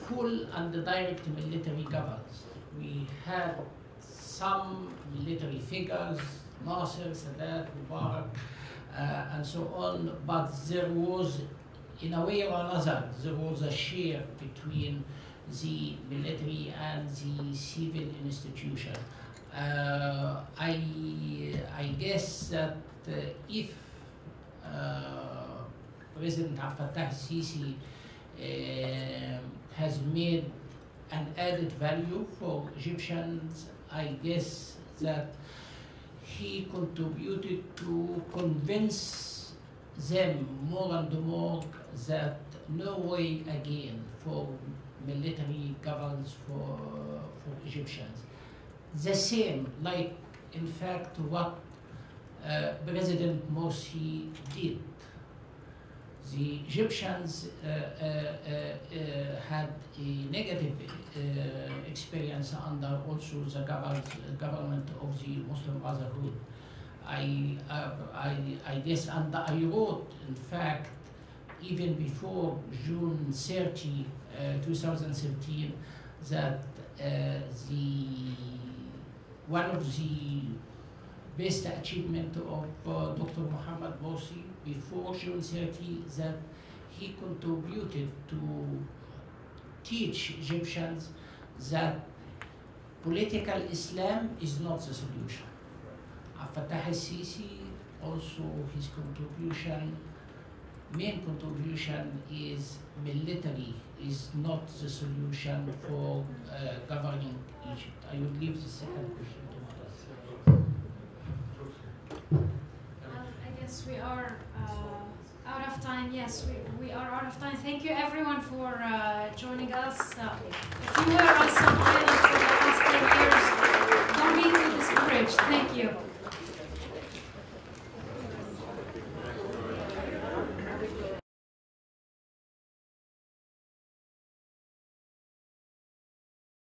full and direct military governance. We had some military figures, Nasser, Sadat, Mubarak, uh, and so on, but there was, in a way or another, there was a share between the military and the civil institution. Uh, I, I guess that uh, if uh, President Abdel Sisi uh, has made an added value for Egyptians, I guess that he contributed to convince them more and more that no way again for military governance for, for Egyptians the same, like in fact what uh, President Morsi did. The Egyptians uh, uh, uh, had a negative uh, experience under also the govern- government of the Muslim Brotherhood. I, uh, I, I guess, and I wrote, in fact, even before June 30, uh, 2013, that uh, the one of the best achievement of uh, Dr. Muhammad Morsi before June 30 that he contributed to teach Egyptians that political Islam is not the solution. Fattah al-Sisi also his contribution, main contribution is military is not the solution for uh, governing Egypt. I will leave the second question um, I guess we are uh, out of time. Yes, we, we are out of time. Thank you everyone for uh, joining us. Uh, if you were on some island for the last 10 years, don't be too discouraged. Thank you.